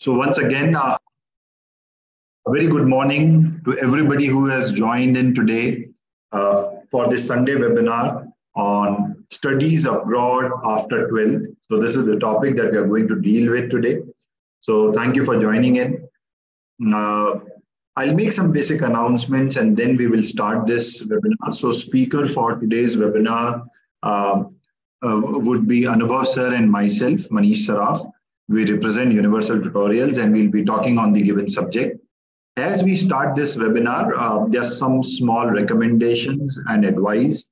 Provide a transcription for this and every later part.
So once again, uh, a very good morning to everybody who has joined in today uh, for this Sunday webinar on studies abroad after 12th. So this is the topic that we are going to deal with today. So thank you for joining in. Uh, I'll make some basic announcements and then we will start this webinar. So speaker for today's webinar um, uh, would be Anubhav sir and myself, Manish Saraf. We represent Universal Tutorials and we'll be talking on the given subject. As we start this webinar, uh, there are some small recommendations and advice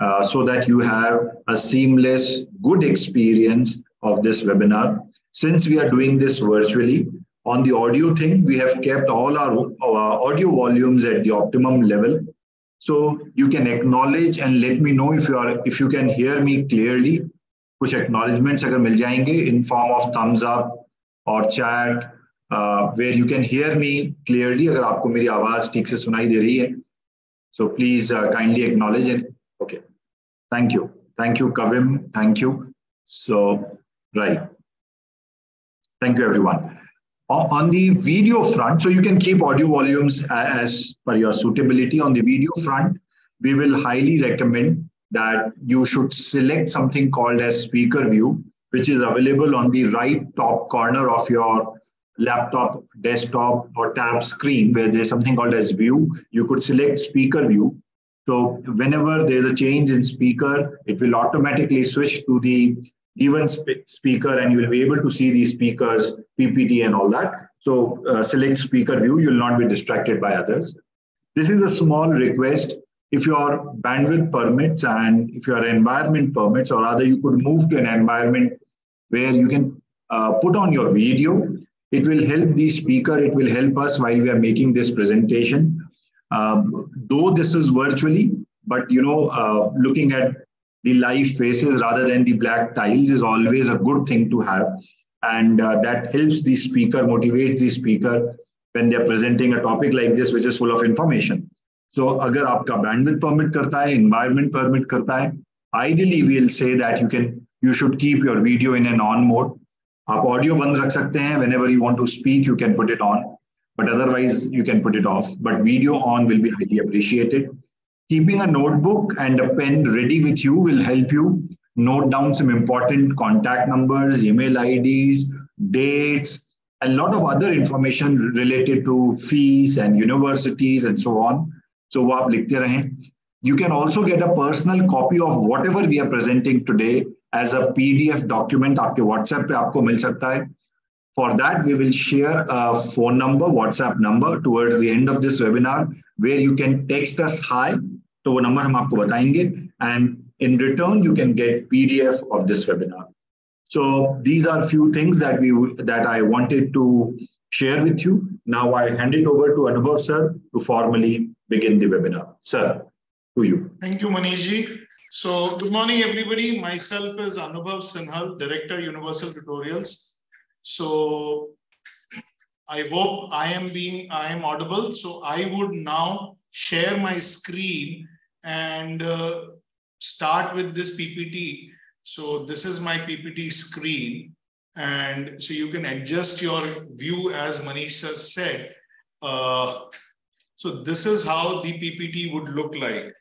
uh, so that you have a seamless, good experience of this webinar. Since we are doing this virtually, on the audio thing, we have kept all our, our audio volumes at the optimum level. So you can acknowledge and let me know if you are if you can hear me clearly. कुछ acknowledgements अगर मिल जाएंगे in form of thumbs up or chat uh, where you can hear me clearly अगर आपको मेरी आवाज ठीक से सुनाई दे रही है so please uh, kindly acknowledge it okay thank you thank you Kavim thank you so right thank you everyone on the video front so you can keep audio volumes as per your suitability on the video front we will highly recommend that you should select something called as speaker view, which is available on the right top corner of your laptop, desktop, or tab screen, where there's something called as view. You could select speaker view. So whenever there's a change in speaker, it will automatically switch to the given sp speaker and you will be able to see the speakers, PPT and all that. So uh, select speaker view, you'll not be distracted by others. This is a small request if your bandwidth permits and if your environment permits, or rather you could move to an environment where you can uh, put on your video, it will help the speaker, it will help us while we are making this presentation. Um, though this is virtually, but you know, uh, looking at the live faces rather than the black tiles is always a good thing to have. And uh, that helps the speaker, motivates the speaker when they're presenting a topic like this, which is full of information. So अगर आपका bandwidth permit करता है environment permit करता है ideally we'll say that you can you should keep your video in an on mode आप audio बंद रख सकते हैं whenever you want to speak you can put it on but otherwise you can put it off but video on will be highly appreciated keeping a notebook and a pen ready with you will help you note down some important contact numbers email ids dates a lot of other information related to fees and universities and so on so वो आप लिखते रहें you can also get a personal copy of whatever we are presenting today as a pdf document आपके whatsapp पे आपको मिल सकता है for that we will share a phone number whatsapp number towards the end of this webinar where you can text us hi तो वो number हम आपको बताएंगे and in return you can get pdf of this webinar so these are few things that we that i wanted to share with you now i hand it over to anubhav sir to formally begin the webinar. Sir, to you. Thank you, Manishji. So, good morning, everybody. Myself is Anubhav Sinhal, Director, Universal Tutorials. So, I hope I am being, I am audible. So, I would now share my screen and uh, start with this PPT. So, this is my PPT screen. And so you can adjust your view as Manisha said. Uh, so this is how the PPT would look like.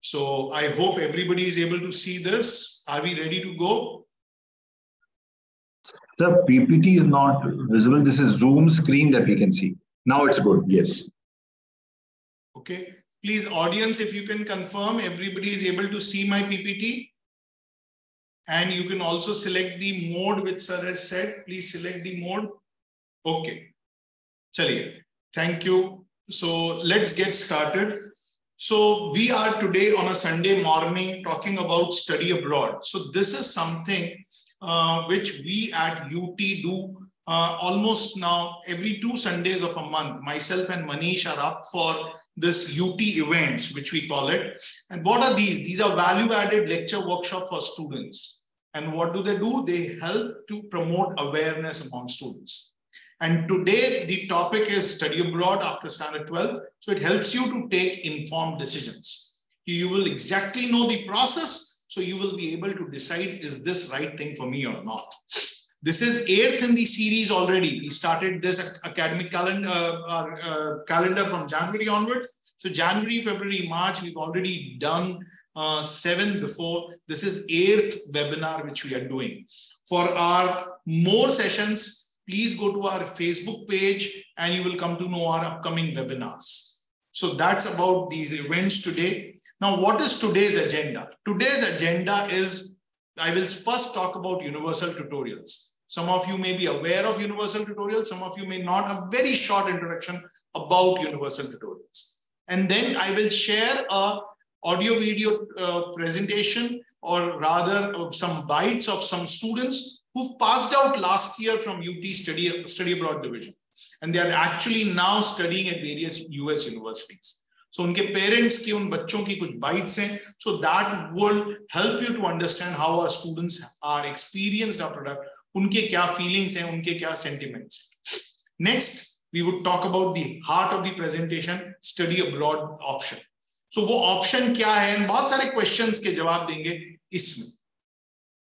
So I hope everybody is able to see this. Are we ready to go? The PPT is not visible. This is Zoom screen that we can see. Now it's good. Yes. Okay. Please, audience, if you can confirm everybody is able to see my PPT. And you can also select the mode which sir has said. Please select the mode. Okay. Chaliye. Thank you. So let's get started. So we are today on a Sunday morning talking about study abroad. So this is something uh, which we at UT do uh, almost now every two Sundays of a month. Myself and Manish are up for this UT events, which we call it. And what are these? These are value added lecture workshop for students. And what do they do? They help to promote awareness among students. And today the topic is study abroad after standard 12. So it helps you to take informed decisions. You will exactly know the process. So you will be able to decide, is this right thing for me or not? This is eighth in the series already. We started this academic calendar, uh, uh, calendar from January onwards. So January, February, March, we've already done uh, seven before. This is eighth webinar which we are doing. For our more sessions, please go to our Facebook page and you will come to know our upcoming webinars. So that's about these events today. Now, what is today's agenda? Today's agenda is, I will first talk about universal tutorials. Some of you may be aware of universal tutorials. Some of you may not. A very short introduction about universal tutorials. And then I will share a audio video uh, presentation or rather uh, some bites of some students who passed out last year from UT study, study abroad division. And they are actually now studying at various US universities. So उनके parents की उन बच्चों की कुछ bites हैं. So that will help you to understand how our students are experienced our product उनके क्या feelings हैं उनके क्या sentiments next we would talk about the heart of the presentation study abroad option so वो option क्या है बहुत सारे questions के जवाब देंगे इसमें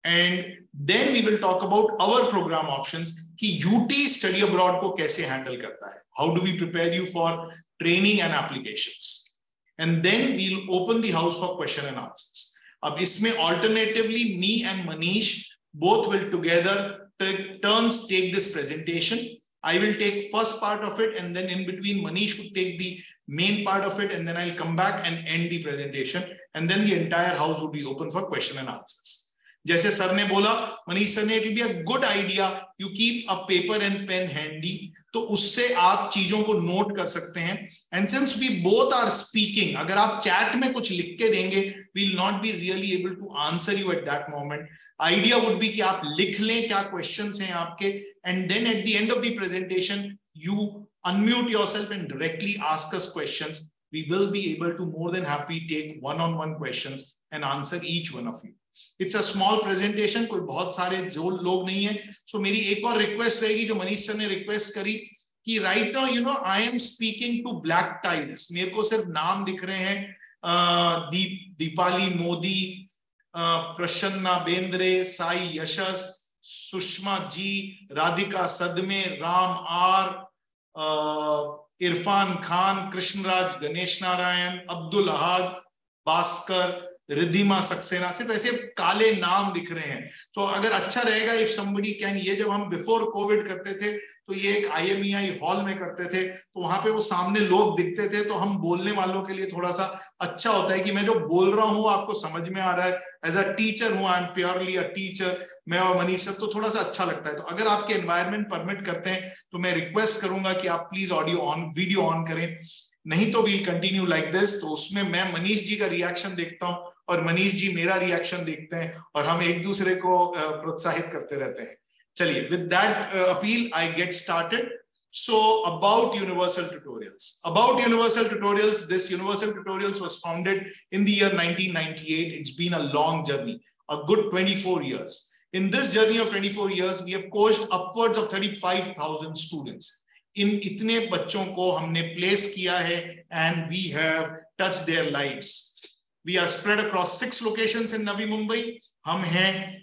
and then we will talk about our program options कि UT study abroad को कैसे handle करता है how do we prepare you for training and applications and then we'll open the house for question and answers अब इसमें alternatively me and Manish both will together take turns take this presentation. I will take first part of it and then in between Manish would take the main part of it and then I'll come back and end the presentation and then the entire house would be open for question and answers. जैसे sir ने बोला, Manish sir ने it be a good idea you keep a paper and pen handy तो उससे आप चीज़ों को note कर सकते हैं। And since we both are speaking अगर आप चैट में कुछ लिख के देंगे we'll not be really able to answer you at that moment idea would be कि आप लिख लें क्या क्वेश्चन हैं आपके। And then at the end of the presentation you unmute yourself and directly ask us questions. We will be able to more than happy take one on one questions and answer each one of you. It's a small presentation कोई बहुत सारे जो लोग नहीं है। So so मेरी एक और रिक्वेस्ट रहेगी जो मनीष सर ने रिक्वेस्ट करी कि right now you know I am speaking to black tiles मेरे को सिर्फ़ नाम दिख रहे हैं दीप, दीपाली मोदी प्रसन्ना बेंद्रे, साई यशस, सुषमा जी, राधिका सदमे, राम आर इरफान खान, कृष्णराज, गणेश नारायण, अब्दुल अहाद, भास्कर रिद्धिमा सक्सेना, सिर्फ़ ऐसे काले नाम दिख रहे हैं। तो अगर अच्छा रहेगा इफ़ समबडी कैन ये जब हम बिफोर कोविड करते थे तो ये एक आईएमईआई हॉल में करते थे तो वहाँ पे वो सामने लोग दिखते थे तो हम बोलने वालों के लिए थोड़ा सा अच्छा होता है कि मैं जो बोल रहा हूँ आपको समझ में आ रहा है। एज अ टीचर हूँ I am purely a teacher मैं और मनीष सर तो थोड़ा सा अच्छा लगता है। तो अगर आपके एनवायरमेंट परमिट करते हैं तो मैं रिक्वेस्ट करूँगा कि आप please audio on video on करें। नहीं तो वील कंटिन्यू लाइक दिस तो उसमें मैं मनीष जी का रिएक्शन देखता हूँ। और मनीष जी मेरा रिएक्शन देखते हैं और हम एक दूसरे को प्रोत्साहित करते रहते हैं। चलिए with that appeal I get started so about Universal Tutorials about Universal Tutorials this Universal Tutorials was founded in the year 1998 it's been a long journey a good 24 years in this journey of 24 years, we have coached upwards of 35000 students. in itne bachchon ko humne place kiya hai and we have touched their lives. We are spread across six locations in Navi Mumbai. हम हैं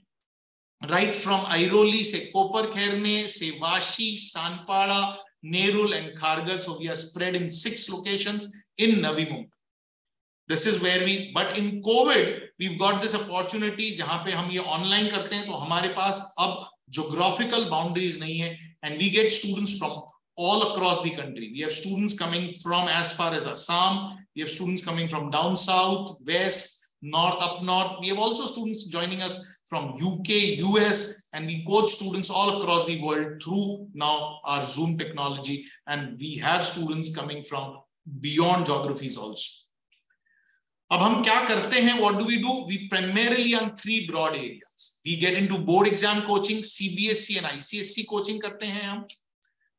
right from Airoli से Kopar Kherne से Vashi, Sanpada, Nerul and Khargar. So we are spread in six locations in Navi Mumbai. This is where we, but in COVID, we've got this opportunity जहाँ पे हम ये online करते हैं तो हमारे पास अब geographical boundaries नहीं है and we get students from all across the country. We have students coming from as far as Assam, we have students coming from down south, west, north, up north. We have also students joining us from UK, US, and we coach students all across the world through now our Zoom technology. And we have students coming from beyond geographies also. अब हम क्या करते हैं what do we do we primarily on three broad areas we get into board exam coaching cbsc and icSC coaching करते हैं हम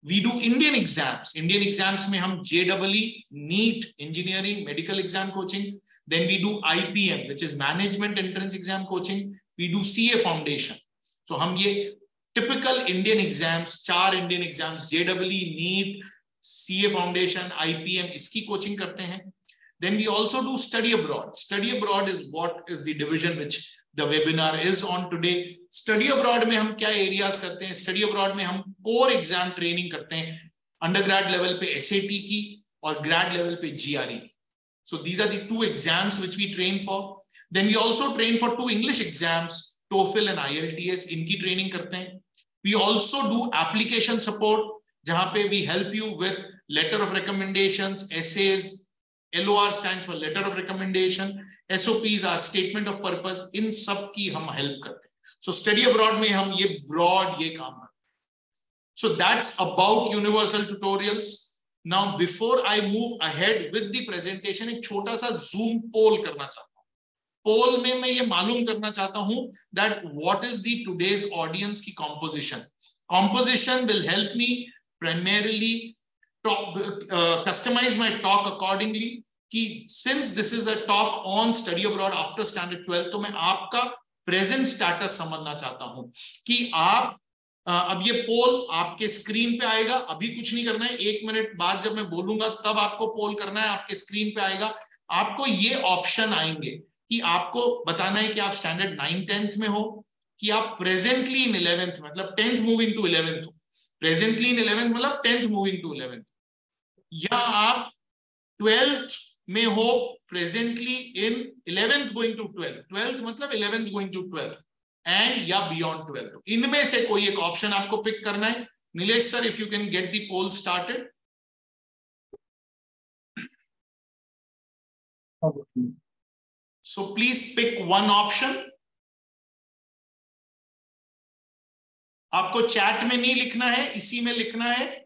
we do Indian exams. Indian exams में हम JEE, NEET, engineering, medical exam coaching. Then we do IPM, which is management entrance exam coaching. We do CA foundation. So हम ये typical Indian exams, चार Indian exams, JEE, NEET, CA foundation, IPM, इसकी coaching करते हैं. Then we also do study abroad. Study abroad is what is the division which the webinar is on today study abroad में हम क्या areas करते हैं? Study abroad में हम कोर एग्ज़ाम ट्रेनिंग करते हैं. अंडर ग्रेड लेवल पे एस की और ग्रेड लेवल पे GRE so these are the two exams which we train for then we also train for two English exams TOEFL and आई इनकी training करते हैं. We also do application support जहाँ पे we help you with letter of recommendation essays LOR stands for letter of recommendation. SOPs are statement of purpose. इन सब की हम help करते हैं। सो स्टडी अब्रॉड में हम ये ब्रॉड ये काम करते हैं। So that's about Universal Tutorials now before I move ahead with the presentation एक छोटा सा जूम पोल करना चाहता हूँ। पोल में मैं ये मालूम करना चाहता हूँ that what is the today's audience की composition composition will help me primarily talk, uh, customize my talk accordingly कि since this is a talk on study abroad after standard 12 तो मैं आपका प्रेजेंट स्टेटस समझना चाहता हूँ। कि आप अब ये पोल आपके स्क्रीन पे आएगा अभी कुछ नहीं करना है एक मिनट बाद जब मैं बोलूँगा तब आपको पोल करना है आपके स्क्रीन पे आएगा। आपको ये ऑप्शन आएँगे कि आपको बताना है कि आप स्टैंडर्ड नाइन टेंथ में हो कि आप प्रेजेंटली इन इलेवेंथ मतलब टेंथ मूविंग टू इलेवेंथ हो। प्रेजेंटली इन इलेवेंथ मतलब टेंथ मूविंग टू इलेवेंथ या आप ट्वेल्थ में हो presently in eleventh going to twelfth twelfth मतलब eleventh going to twelfth and या बियॉन्ड ट्वेल्थ इनमें से कोई एक ऑप्शन आपको पिक करना है? Nilesh sir if you can get the poll started So please pick one option. आपको चैट में नहीं लिखना है, इसी में लिखना है।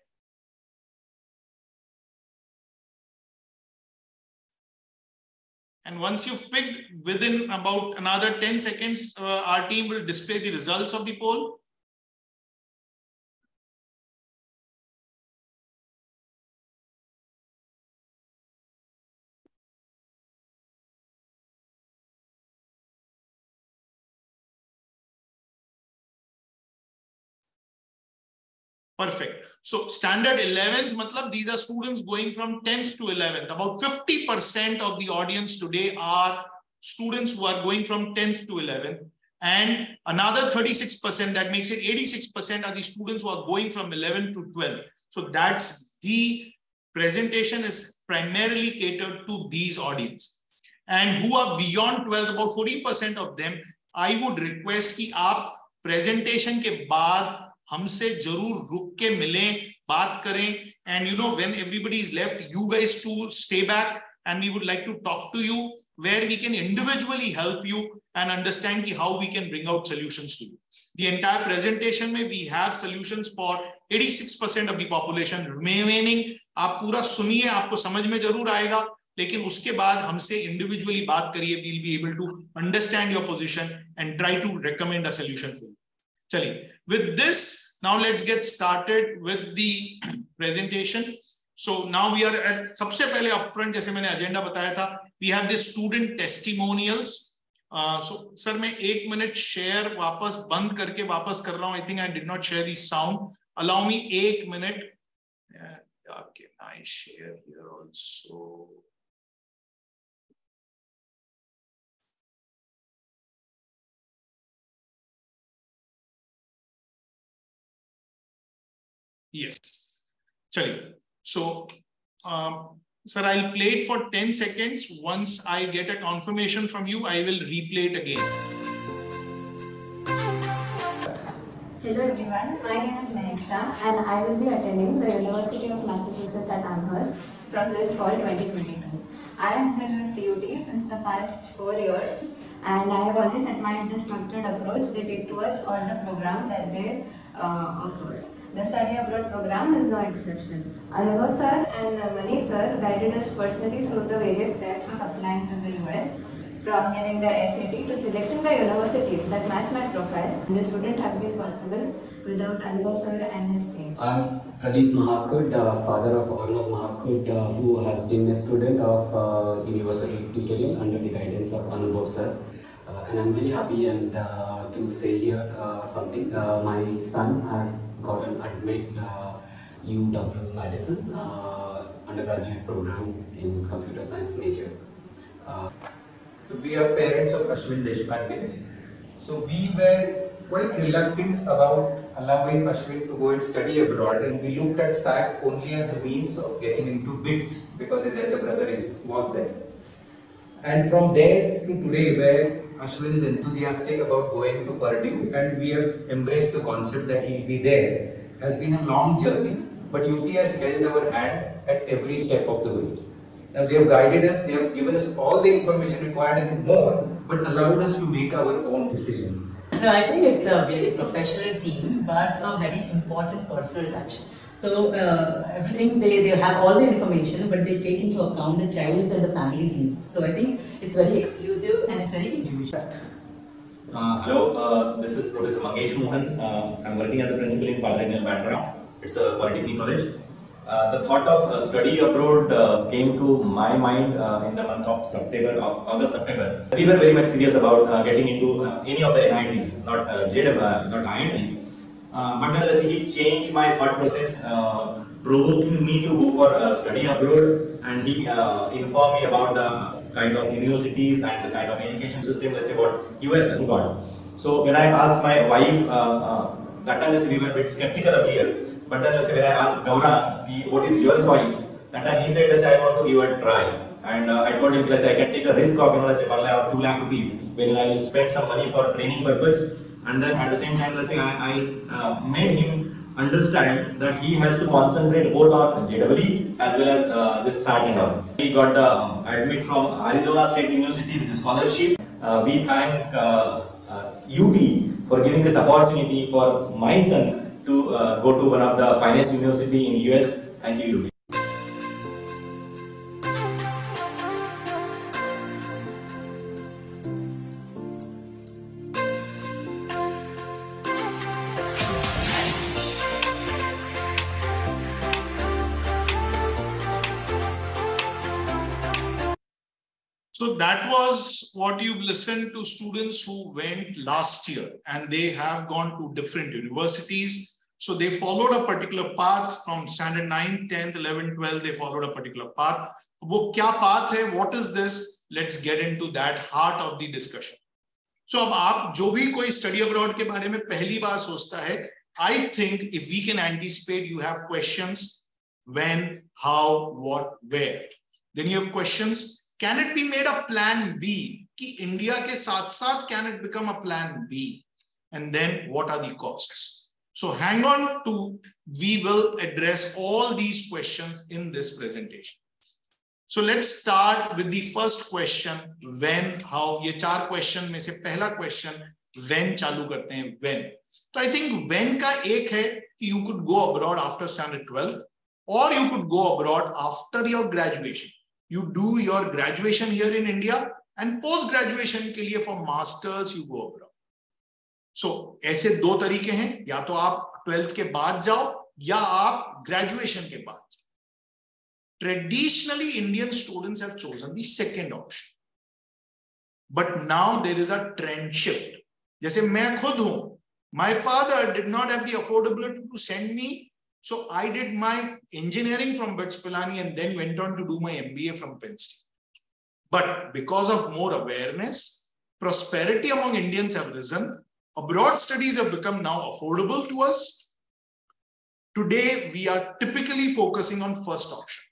And once you've picked within about another 10 seconds, uh, our team will display the results of the poll. Perfect. So standard 11th, matlab, these are students going from 10th to 11th. About 50% of the audience today are students who are going from 10th to 11th. And another 36%, that makes it 86% are the students who are going from 11 to 12. So that's the presentation is primarily catered to these audience. And who are beyond 12, about 40% of them, I would request कि आप presentation के बाद हमसे ज़रूर रुक के मिलें बात करें and you know when everybody is left you guys to stay back and we would like to talk to you where we can individually help you and understand how we can bring out solutions to you. The entire presentation में we have solutions for 86% of the population remaining. आप पूरा सुनिए आपको समझ में ज़रूर आएगा लेकिन उसके बाद हमसे इंडिविजुअली बात करिए we'll be able to understand your position and try to recommend a solution for you. चलिए with this, now let's get started with the presentation. So now we are at सबसे पहले upfront जैसे मैंने agenda बताया था we have the student testimonials. Uh, so sir मैं एक minute share वापस बंद करके वापस कर रहा हूँ I think I did not share the sound. Allow me एक minute. Uh, can I share here also? Yes. Chali. So, um, sir, I'll play it for 10 seconds. Once I get a confirmation from you, I will replay it again. Hello everyone, my name is Maheksha and I will be attending the University of Massachusetts at Amherst from this fall 2022. I have been with TUT since the past four years and I have always admired the structured approach they take towards all the programs that they uh, offer. The study abroad program is no exception. Anubhav sir and Mani sir guided us personally through the various steps of applying to the US, from getting the SAT to selecting the universities that match my profile. This wouldn't have been possible without Anubhav sir and his team. I'm Pradeep Mahakud, uh, father of Arnav Mahakud, uh, who has been a student of uh, University Tutorial under the guidance of Anubhav sir. Uh, and I'm very happy and uh, to say here uh, something. my son has got an admit UW Madison uh, undergraduate program in computer science major. Uh, so we are parents of Ashwin Deshpande So we were quite reluctant about allowing Ashwin to go and study abroad and we looked at SAT only as a means of getting into BITS because his elder brother is, was there. And from there to today where Ashwin is enthusiastic about going to Purdue and we have embraced the concept that he'll be there It has been a long journey but UT has held our hand at every step of the way. Now they have guided us, they have given us all the information required and more but allowed us to make our own decision. No, I think it's a very professional team, but a very important personal touch. So uh, everything they, they have all the information, but they take into account the child's and the family's needs. So I think it's very exclusive and it's very individual. Uh, hello, uh, this is Professor Mangesh Mohan. Uh, I'm working as a principal in Nil Bandra. It's a polytechnic college. Uh, the thought of study abroad uh, came to my mind in the month of September, August, September. We were very much serious about getting into any of the NITs, not uh, JW, not IITs. Uh, but then he changed my thought process, uh, provoking me to go for uh, study abroad, and he informed me about the kind of universities and the kind of education system, let's say what US has got. So when I asked my wife, that time we were a bit skeptical earlier. But then let's say when I asked Gaurang, what is your choice? That time he said, let's say I want to give a try. And uh, I told him, let's say I can take a risk of, you know, let's say 1 lakh or 2 lakh rupees, wherein I will spend some money for training purpose. And then at the same time, let's say I, I uh, made him understand that he has to concentrate both on JEE as well as uh, this SAT and all. He got the um, admit from Arizona State University with a scholarship. Uh, we thank UT uh, for giving this opportunity for my son to uh, go to one of the finest university in US. Thank you, So that was what you've listened to students who went last year and they have gone to different universities so they followed a particular path from standard 9, 10th, 11th, 12th, they followed a particular path. वो क्या path है? What is this? Let's get into that heart of the discussion. So अब आप जो भी कोई study abroad के बारे में पहली बार सोचता है, I think if we can anticipate, you have questions when, how, what, where. Then you have questions. Can it be made a plan B? कि इंडिया के साथ साथ can it become a plan B? And then what are the costs? So hang on to, we will address all these questions in this presentation. So let's start with the first question, when, how, ये चार question में से पहला question, when चालू करते हैं, when. So I think when का एक है कि you could go abroad after standard 12th or you could go abroad after your graduation. You do your graduation here in India and post graduation के लिए for masters you go abroad. so, ऐसे दो तरीके हैं या तो आप twelfth के बाद जाओ या आप ग्रेजुएशन के बाद traditionally Indian students have chosen the second option but now there is a trend shift जैसे मैं खुद हूँ my father did not have the affordability to send me so i did my engineering from BITS Pilani and then went on to do my mba from penn state but because of more awareness prosperity among indians have risen Abroad studies have become now affordable to us. Today, we are typically focusing on first option.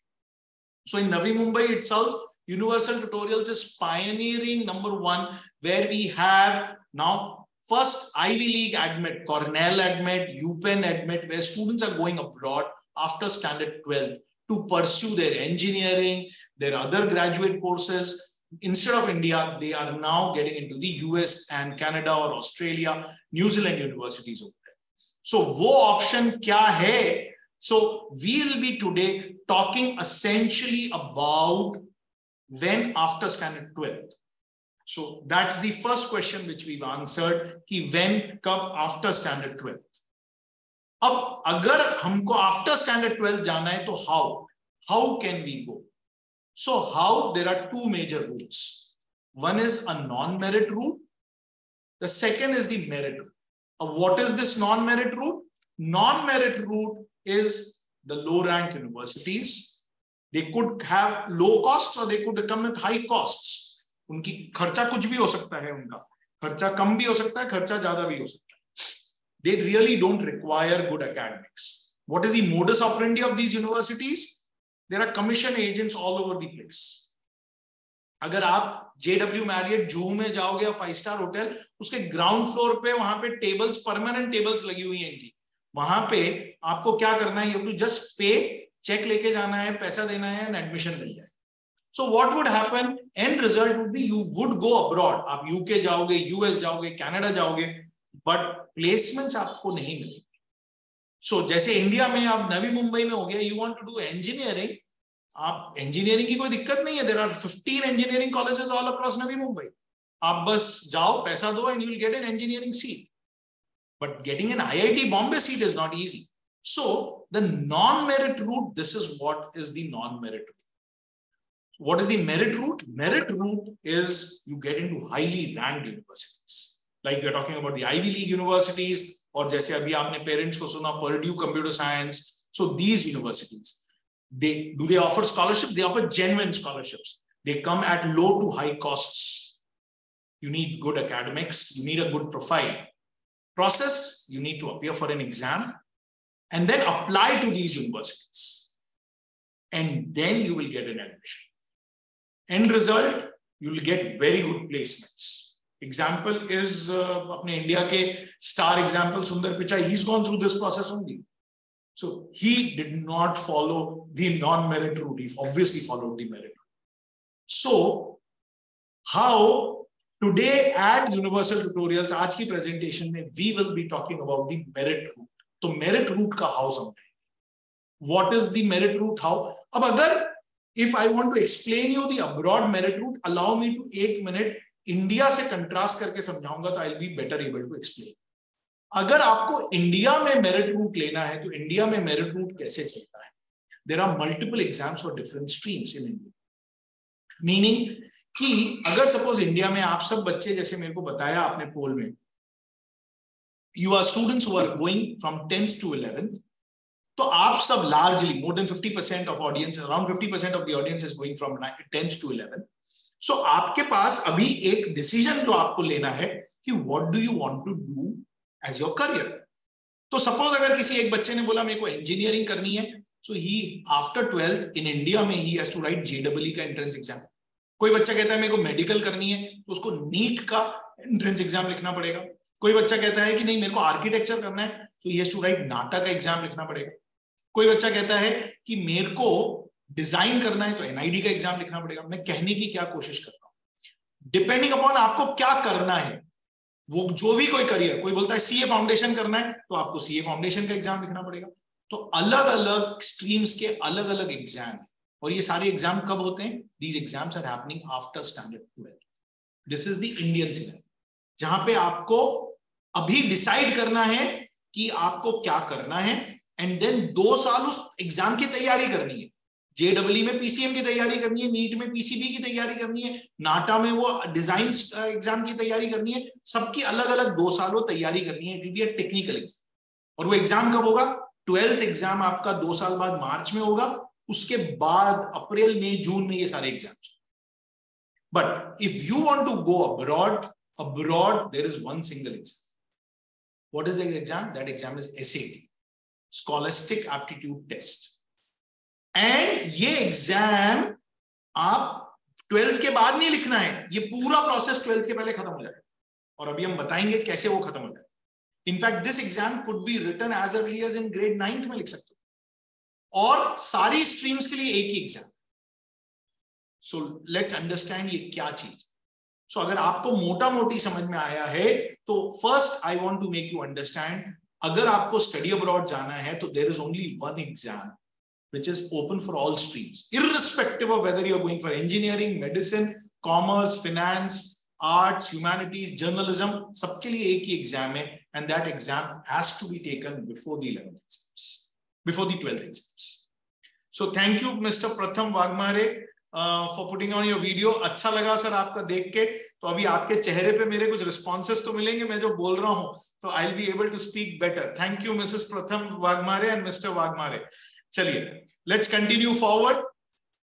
So in Navi Mumbai itself, Universal Tutorials is pioneering number one, where we have now first Ivy League admit, Cornell admit, UPenn admit, where students are going abroad after standard 12 to pursue their engineering, their other graduate courses, instead of India, they are now getting into the US and Canada or Australia, New Zealand universities over there. So, wo option kya hai? So, we will be today talking essentially about when after standard 12th. So, that's the first question which we've answered कि when कब after standard 12th. अब अगर हमको after standard 12th जाना है तो how? How can we go? So how there are two major routes. One is a non-merit route. The second is the merit route. Uh, what is this non-merit route? Non-merit route is the low rank universities. They could have low costs or they could come with high costs. उनकी खर्चा कुछ भी हो सकता है उनका। खर्चा कम भी हो सकता है, खर्चा ज़्यादा भी हो सकता है। They really don't require good academics what is the modus operandi of these universities? There are commission agents all over the place. अगर आप जेडब्ल्यू मैरियट जू में जाओगे या फाइव स्टार होटल उसके ग्राउंड फ्लोर पे वहाँ पे टेबल्स परमानेंट टेबल्स लगी हुई हैं इनकी। वहाँ पे आपको क्या करना है you to just pay cheque लेके जाना है, पैसा देना है एंड एडमिशन मिल जाए। So what would happen and result would be you would go abroad आप यूके जाओगे यूएस जाओगे कनाडा जाओगे बट प्लेसमेंट्स आपको नहीं मिलेंगे। सो so, जैसे इंडिया में आप नवी मुंबई में हो गया you want to do engineering आप इंजीनियरिंग की कोई दिक्कत नहीं है। There are fifteen engineering colleges all across Navi Mumbai. आप बस जाओ पैसा दो and you will get an engineering seat but getting an IIT Bombay seat is not easy so the non merit route this is what is the non merit route what is the merit route merit route is you get into highly ranked universities like we're talking about the ivy league universities और जैसे अभी आपने parents को सुना Purdue computer science so these universities they do they offer scholarship they offer genuine scholarships they come at low to high costs you need good academics you need a good profile process you need to appear for an exam and then apply to these universities and then you will get an admission end result you will get very good placements example is uh, apne india ke star example sundar pichai he's gone through this process only so he did not follow the non merit route he obviously followed the merit route so how today at universal tutorials आज की presentation में we will be talking about the merit route तो merit route का how समझेंगे what is the merit route how अब अगर if I want to explain you the abroad merit route, allow me to एक minute India से contrast करके समझाऊँगा तो I be better able to explain अगर आपको इंडिया में मेरिट रूट लेना है तो इंडिया में मेरिट रूट कैसे चलता है? There are multiple exams for different streams in India meaning कि अगर सपोज़ इंडिया में आप सब बच्चे जैसे मेरे को बताया आपने पोल में you are students who are going from tenth to eleventh तो आप सब largely more than 50 percent of audience around 50 percent of the audience is going from tenth to eleventh so आपके पास अभी एक डिसीज़न जो आपको लेना है कि what do you want to do as your career तो सपोज़ अगर किसी एक बच्चे ने बोला, मेरे को इंजीनियरिंग करनी है so he after twelfth in India में ही हैज़ टू राइट जेडब्ल्यू का एंट्रेंस एग्ज़ाम कोई बच्चा कहता है, मेरे को मेडिकल करनी है तो उसको नीट का एंट्रेंस एग्ज़ाम लिखना पड़ेगा. कोई बच्चा कहता है कि, नहीं, मेरे को आर्किटेक्चर करना है तो he has to write NATA का एग्ज़ाम लिखना पड़ेगा. कोई बच्चा कहता है कि मेरे को डिज़ाइन करना है तो एनआईडी का एग्ज़ाम लिखना पड़ेगा। मैं कहने की क्या कोशिश कर रहा हूँ? डिपेंडिंग अपॉन आपको क्या करना है, वो जो भी कोई करियर कोई बोलता है सीए फाउंडेशन करना है तो आपको सीए फाउंडेशन का एग्ज़ाम लिखना पड़ेगा। तो अलग अलग स्ट्रीम्स के अलग अलग एग्ज़ाम है। और ये सारे एग्ज़ाम कब होते हैं? These exams are happening after standard this is the Indian cinema जहाँ पे आपको अभी डिसाइड करना है कि आपको क्या करना है एंड देन दो साल उस एग्ज़ाम की तैयारी करनी है। जेडब्ल्यू में पीसीएम की तैयारी करनी है नीट में पीसीबी की तैयारी करनी है, नाटा में वो डिज़ाइन एग्ज़ाम की तैयारी करनी है। सबकी अलग अलग दो सालों तैयारी करनी है इट टेक्निकल एग्ज़ाम और वो एग्ज़ाम कब होगा? ट्वेल्थ एग्ज़ाम आपका दो साल बाद मार्च में होगा। उसके बाद अप्रैल, मई, जून में ये सारे exam but if you want to go abroad abroad there is one single exam what is the exam? That exam is SAT scholastic aptitude test. And ये एग्ज़ाम आप ट्वेल्थ के बाद नहीं लिखना है। ये पूरा प्रोसेस ट्वेल्थ के पहले खत्म हो जाए और अभी हम बताएँगे कैसे वो खत्म हो जाए in fact this exam could be written as early as in grade ninth में लिख सकते हो। और सारी स्ट्रीम्स के लिए एक ही एग्ज़ाम सो लेट्स अंडरस्टैंड ये क्या चीज़। सो so, अगर आपको मोटा मोटी समझ में आया है तो first I want to make you understand अगर आपको स्टडी अब्रॉड जाना है तो there is only one exam which is open for all streams irrespective of whether you going for engineering medicine commerce finance arts humanities journalism सबके लिए एक ही exam है and that exam has to be taken before the eleventh exam before the twelfth exam so thank you Mr Pratham Waghmare for putting on your video अच्छा लगा sir आपका देख के। तो अभी आपके चेहरे पे मेरे कुछ रिस्पॉन्सेस तो मिलेंगे, मैं जो बोल रहा हूँ तो I will be able to speak better thank you Mrs Pratham Waghmare and mister Wagmare चलिए लेट्स कंटिन्यू फॉरवर्ड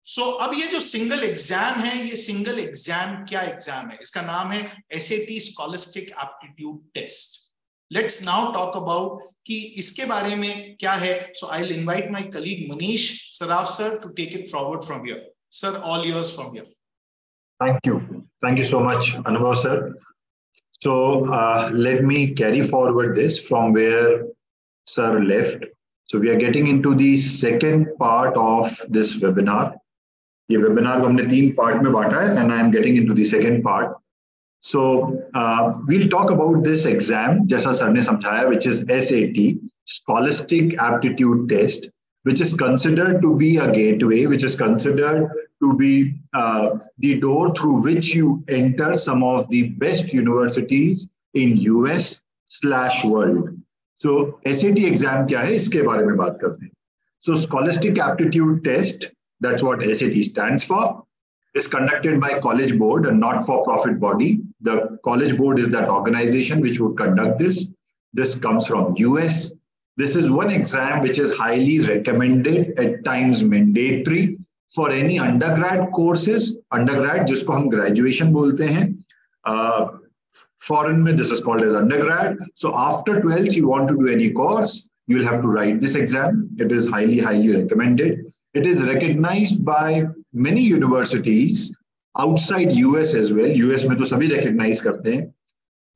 सो अब ये जो सिंगल एग्ज़ाम है, ये सिंगल एग्ज़ाम क्या एग्ज़ाम है? इसका नाम है S A T scholastic aptitude test let's now talk about कि इसके बारे में क्या है? So I invite my colleague Manish Saraf sir to take it forward from here sir all yours from here thank you thank you so much Anubhav sir so uh, let me carry forward this from where sir left so we are getting into the second part of this webinar ये webinar को हमने तीन part में बांटा है and I am getting into the second part so we'll talk about this exam जैसा sir ने समझाया which is SAT scholastic aptitude test which is considered to be a gateway which is considered to be uh, the door through which you enter some of the best universities in us slash world so sat exam kya hai iske bare mein baat karte hain so scholastic aptitude test that's what SAT stands for. Is conducted by College Board, a not-for-profit body. The College Board is that organization which would conduct this. This comes from US. This is one exam which is highly recommended, at times mandatory for any undergrad courses. Undergrad, जिसको हम graduation बोलते हैं. Uh, foreign में this is called as undergrad. So after 12th, you want to do any course, you'll have to write this exam. It is highly, highly recommended. It is recognized by many universities outside US as well. US में तो सभी recognize करते हैं.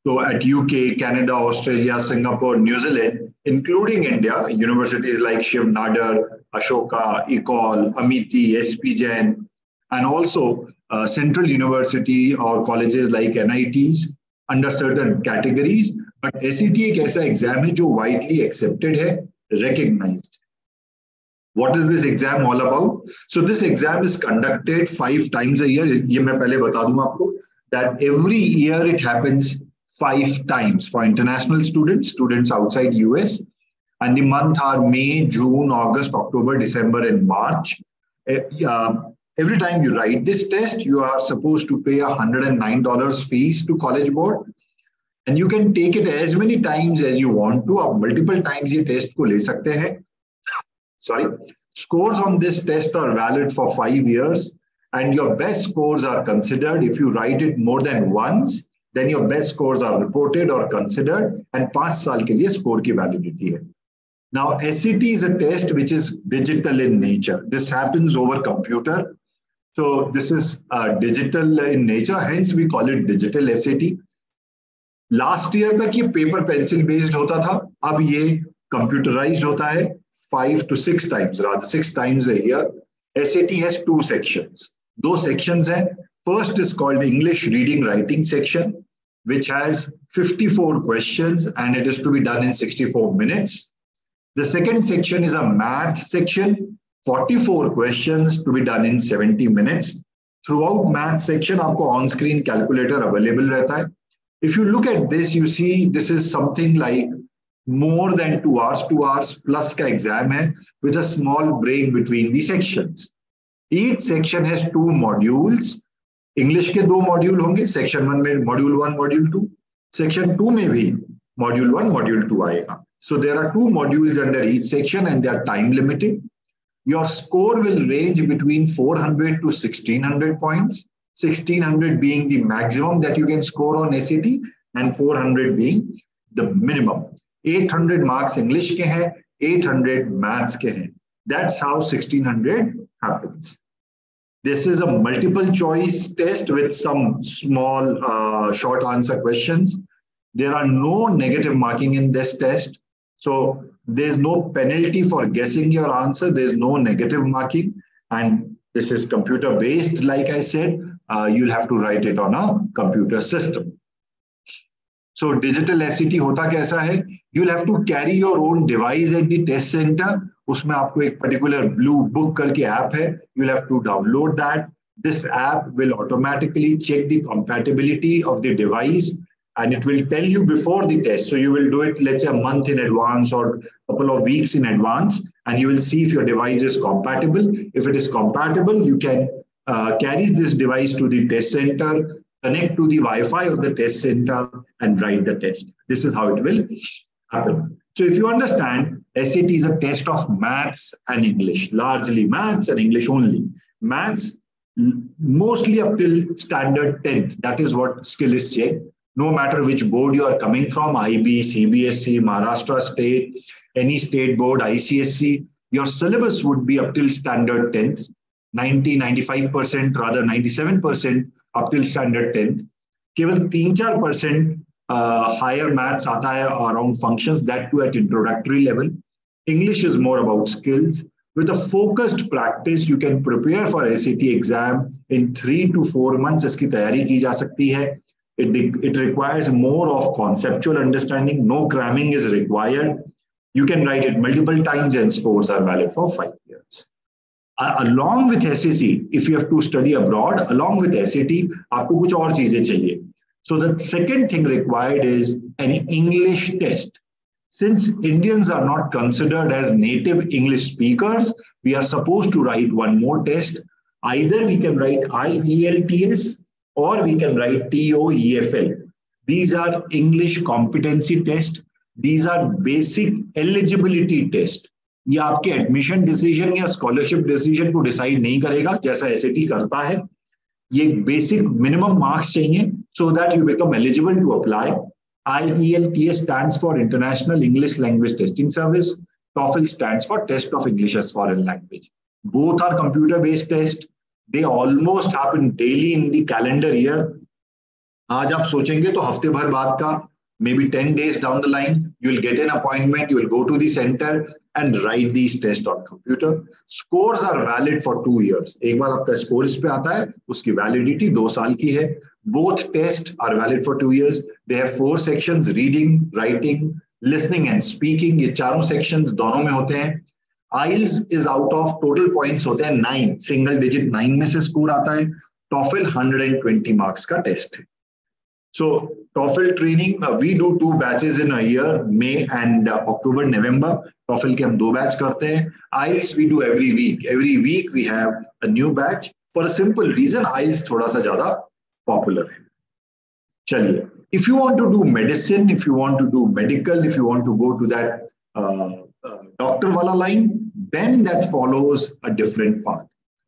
So at UK, Canada, Australia, Singapore, New Zealand, including India, universities like Shiv Nadar, Ashoka, Ecole, Amity, SP Jain, and also uh, central university or colleges like NITs under certain categories. But SAT एक ऐसा exam है जो widely accepted है, recognized. What is this exam all about? So this exam is conducted five times a year. ये मैं पहले बता दूं आपको that every year it happens five times for international students, students outside US. And the month are May, June, August, October, December, and March. Eh, every time you write this test, you are supposed to pay $109 fees to College Board. And you can take it as many times as you want to. Or multiple times you test. Sorry. Scores on this test are valid for five years. And your best scores are considered if you write it more than once then your best scores are reported or considered and pass saal ke liye score ki validity hai. Now, SAT is a test which is digital in nature. This happens over computer. So this is uh, digital in nature, hence we call it digital SAT. Last year तक ये paper pencil based होता था अब ये computerised होता है five to six times, rather six times a year. SAT has two sections. Those sections hai. First is called English reading writing section, which has 54 questions and it is to be done in 64 minutes. The second section is a math section, 44 questions to be done in 70 minutes. Throughout math section, aapko on-screen calculator available rehta hai. If you look at this, you see this is something like more than two hours, two hours plus ka exam hai with a small break between the sections. Each section has two modules. English के दो module होंगे section one में module one module two section two में भी module one module two आएगा। So there are two module under each section and they are time limited your score will range between four hundred to sixteen hundred point sixteen hundred being the maximum that you can score on S and four hundred being the minimum eight hundred marks English के हैं eight hundred maths के हैं. That's how sixteen hundred happens. This is a multiple choice test with some small uh, short answer questions. There are no negative marking in this test. So there's no penalty for guessing your answer. There's no negative marking. And this is computer based, like I said, uh, you'll have to write it on a computer system. So digital SCT hota kaisa hai? You'll have to carry your own device at the test center उसमें आपको एक particular blue book करके app है you'll have to download that this app will automatically check the compatibility of the device and it will tell you before the test so you will do it let's say a month in advance or a couple of weeks in advance and you will see if your device is compatible if it is compatible you can uh, carry this device to the test center connect to the Wi-Fi of the test center and write the test. This is how it will happen. So if you understand, SAT is a test of maths and English, largely maths and English only. Maths, mostly up till standard 10th. That is what skill is checked. No matter which board you are coming from, IB, CBSE, Maharashtra State, any state board, ICSC, your syllabus would be up till standard 10th. 90, 95%, rather 97% up till standard 10th. केवल तीन चार percent higher maths आता है around functions that too at introductory level English is more about skills with a focused practice you can prepare for SAT exam in 3 to 4 months इसकी तैयारी की जा सकती है it, it requires more of conceptual understanding no cramming is required you can write it multiple times and scores are valid for 5 years uh, along with SAC if you have to study abroad along with SAT आपको कुछ और चीजें चाहिए so the second thing required is an English test. Since Indians are not considered as native English speakers, we are supposed to write one more test. Either we can write IELTS or we can write TOEFL. These are English competency test. These are basic eligibility test. ये आपके admission decision या scholarship decision को decide नहीं करेगा जैसा SAT करता है ये बेसिक मिनिमम मार्क्स चाहिए so that you become eligible to apply. IELTS stands for International English Language Testing Service. TOEFL stands for Test of English as Foreign Language. Both are computer-based tests. They almost happen daily in the calendar year. आज आप सोचेंगे तो हफ्ते भर बाद का maybe 10 days down the line, you will get an appointment, you will go to the center And write these tests on computer. Scores are valid for two years. एक बार आपका score इस पे आता है, उसकी validity दो साल की है. Both tests are valid for two years. They have four sections, reading, writing, listening and speaking. ये चारों sections दोनों में होते हैं. IELTS is out of total points होते हैं nine, single digit nine में से score आता है. TOEFL 120 marks का test है. So TOEFL training we do two batches in year May and October November TOEFL के हम दो बैच करते हैं. IELTS we do every week every week we have new batch for a simple reason IELTS थोड़ा सा ज़्यादा popular है. चलिए. If you want to do medicine if you want to do medical if you want to go to that doctor वाला line then that follows a different path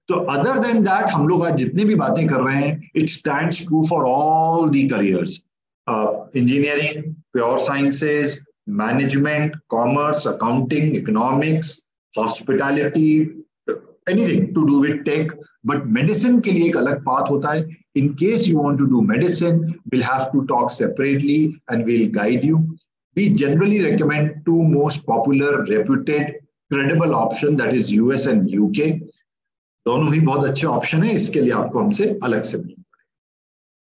तो other than that हम लोग आज जितने भी बातें कर रहे हैं it stand true for all the careers Uh, engineering, pure sciences, management, commerce, accounting, economics, hospitality, anything to do with tech. But medicine के लिए एक अलग path होता है. In case you want to do medicine, we'll have to talk separately and we'll guide you. We generally recommend two most popular, reputed, credible option that is US and UK. दोनों ही बहुत अच्छे option है इसके लिए आपको हमसे अलग से मिलेंगे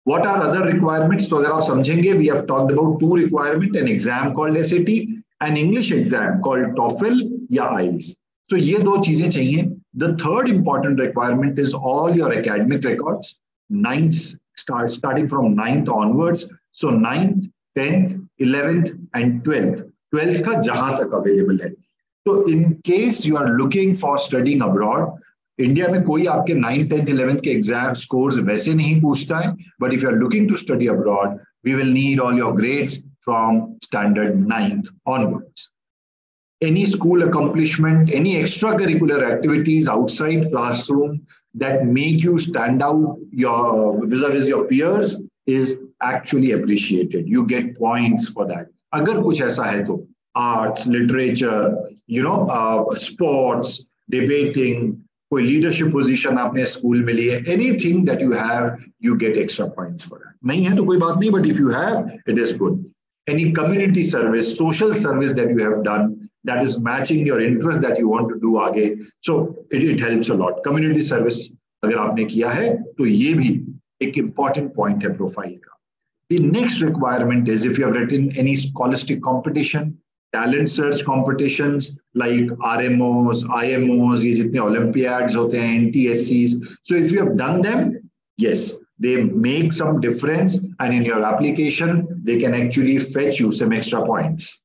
What are other requirements? तो अगर आप समझेंगे we have talked about two requirement an exam called SAT an English exam called TOEFL या IELTS. So ये दो चीजें चाहिए. The third important requirement is all your academic records. Ninth start starting from ninth onwards. So ninth, tenth, eleventh, and twelfth. Twelfth का जहां तक available है. So in case you are looking for studying abroad, India में कोई आपके ninth tenth eleventh के exam scores वैसे नहीं पूछता है but if you are looking to study abroad we will need all your grades from standard ninth onwards any school accomplishment, any extracurricular activities outside classroom that make you stand out your vis-a-vis your peers is actually appreciated. You get points for that. अगर कुछ ऐसा है तो arts, literature, you know, uh, sports, debating, कोई leadership position आपने school में ली है anything that you have you get extra point for नहीं है तो कोई बात नहीं but if you have it is good any community service social service that you have done that is matching your interest that you want to do आगे so it it help a lot community service अगर आपने किया है तो ये भी एक important point है प्रोफ़ाइल का. The next requirement is if you have written any scholastic competition talent search competitions like RMOs, IMOs, ये जितने Olympiads होते हैं, NTSCs. So if you have done them, yes, they make some difference and in your application, they can actually fetch you some extra points.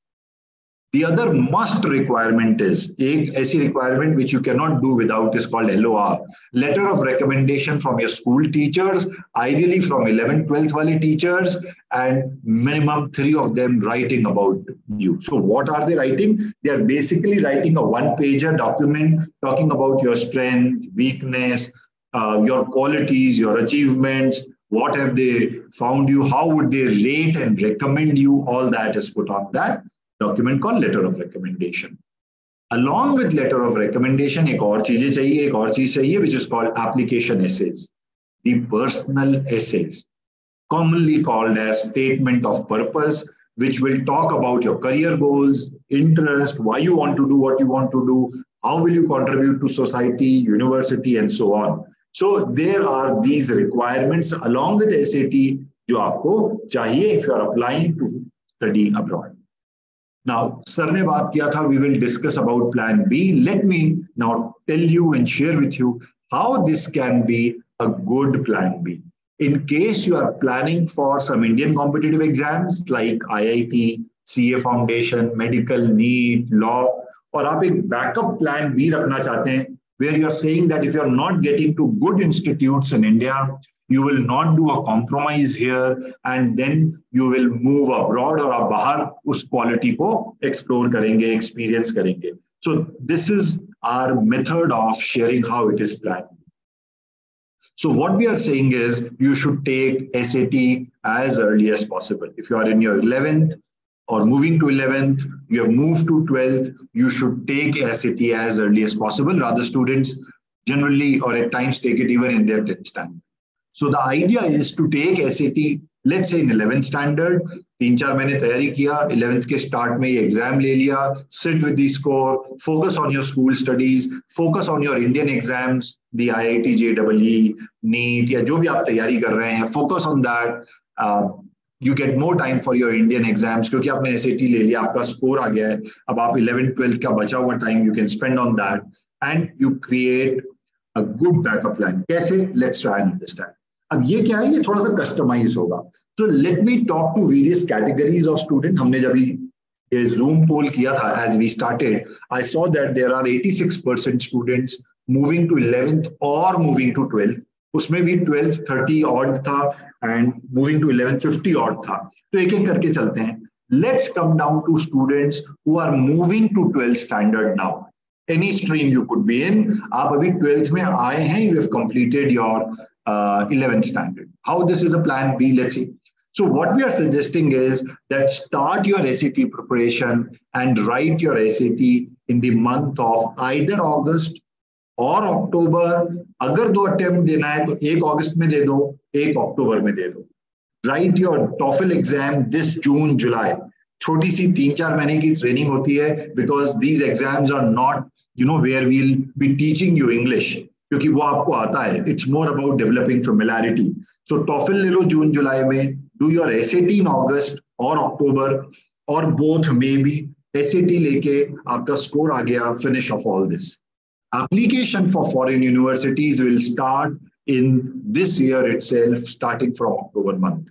The other must requirement is a SE requirement which you cannot do without is called LOR, letter of recommendation from your school teachers, ideally from 11th, 12th valley teachers, and minimum three of them writing about you. So what are they writing? They are basically writing a one-pager document talking about your strength, weakness, uh, your qualities, your achievements, what have they found you, how would they rate and recommend you, all that is put on that document called letter of recommendation. Along with letter of recommendation, एक और चीजें चाहिए, एक और चीज चाहिए, which is called application essays. The personal essays, commonly called as statement of purpose, which will talk about your career goals, interest, why you want to do what you want to do, how will you contribute to society, university, and so on. So there are these requirements along with SAT जो आपको चाहिए if you are applying to study abroad. Now, sir ने बात किया था we will discuss about plan B. Let me now tell you and share with you how this can be a good plan B. In case you are planning for some Indian competitive exams like IIT, CA Foundation, Medical, NEET, Law, और आप एक backup plan B रखना चाहते हैं where you're saying that if you're not getting to good institutes in India, you will not do a compromise here and then you will move abroad or आप बाहर उस quality को explore करेंगे, experience करेंगे. So this is our method of sharing how it is planned. So what we are saying is you should take SAT as early as possible. If you are in your 11th, or moving to 11th, you have moved to 12th, you should take SAT as early as possible. Rather, students generally or at times take it even in their 10th standard. So the idea is to take S A T let's in eleventh standard तीन चार महीने तैयारी किया eleventh के start में ये exam ले लिया sit with score focus on your school studies focus on your Indian exams the I I T J double NEET या जो भी आप तैयारी कर रहे हैं focus on that you get more time for your Indian exams क्योंकि आपने एस ए टी ले लिया, आपका स्कोर आ गया है। अब आप इलेवेंथ ट्वेल्थ का बचा हुआ time you can spend on that and you create a good backup plan कैसे? लेट्स ट्राई अंडरस्टैंड अब ये क्या है? ये थोड़ा सा कस्टमाइज होगा। तो let me talk to various categories of student हमने जब ये जूम पोल किया था as we started I saw that there are 86 percent students moving to eleventh और मूविंग टू ट्वेल्थ उसमें भी ट्वेल्थ थर्टी ऑड था and moving to eleven fifty odd था। तो एक एक करके चलते हैं। Let's come down to students who are moving to twelfth standard now any stream you could be in आप अभी ट्वेल्थ में आए हैं you have completed your eleventh standard how this is a plan B let's see So what we are suggesting is that start your SAT preparation and write your SAT in the month of either August और अक्टूबर अगर दो attempt देना है तो एक अगस्त में दे दो एक अक्टूबर में दे दो write your TOEFL exam this June July छोटी सी तीन चार महीने की ट्रेनिंग होती है because these exams are not you know where we'll be teaching you English क्योंकि वो आपको आता है। It's more about developing familiarity so TOEFL ले लो जून जुलाई में। Do your S in August और अक्टूबर और बोथ में भी एस लेके आपका स्कोर आ गया finish of all this Application for foreign universities will start in this year itself, starting from October month.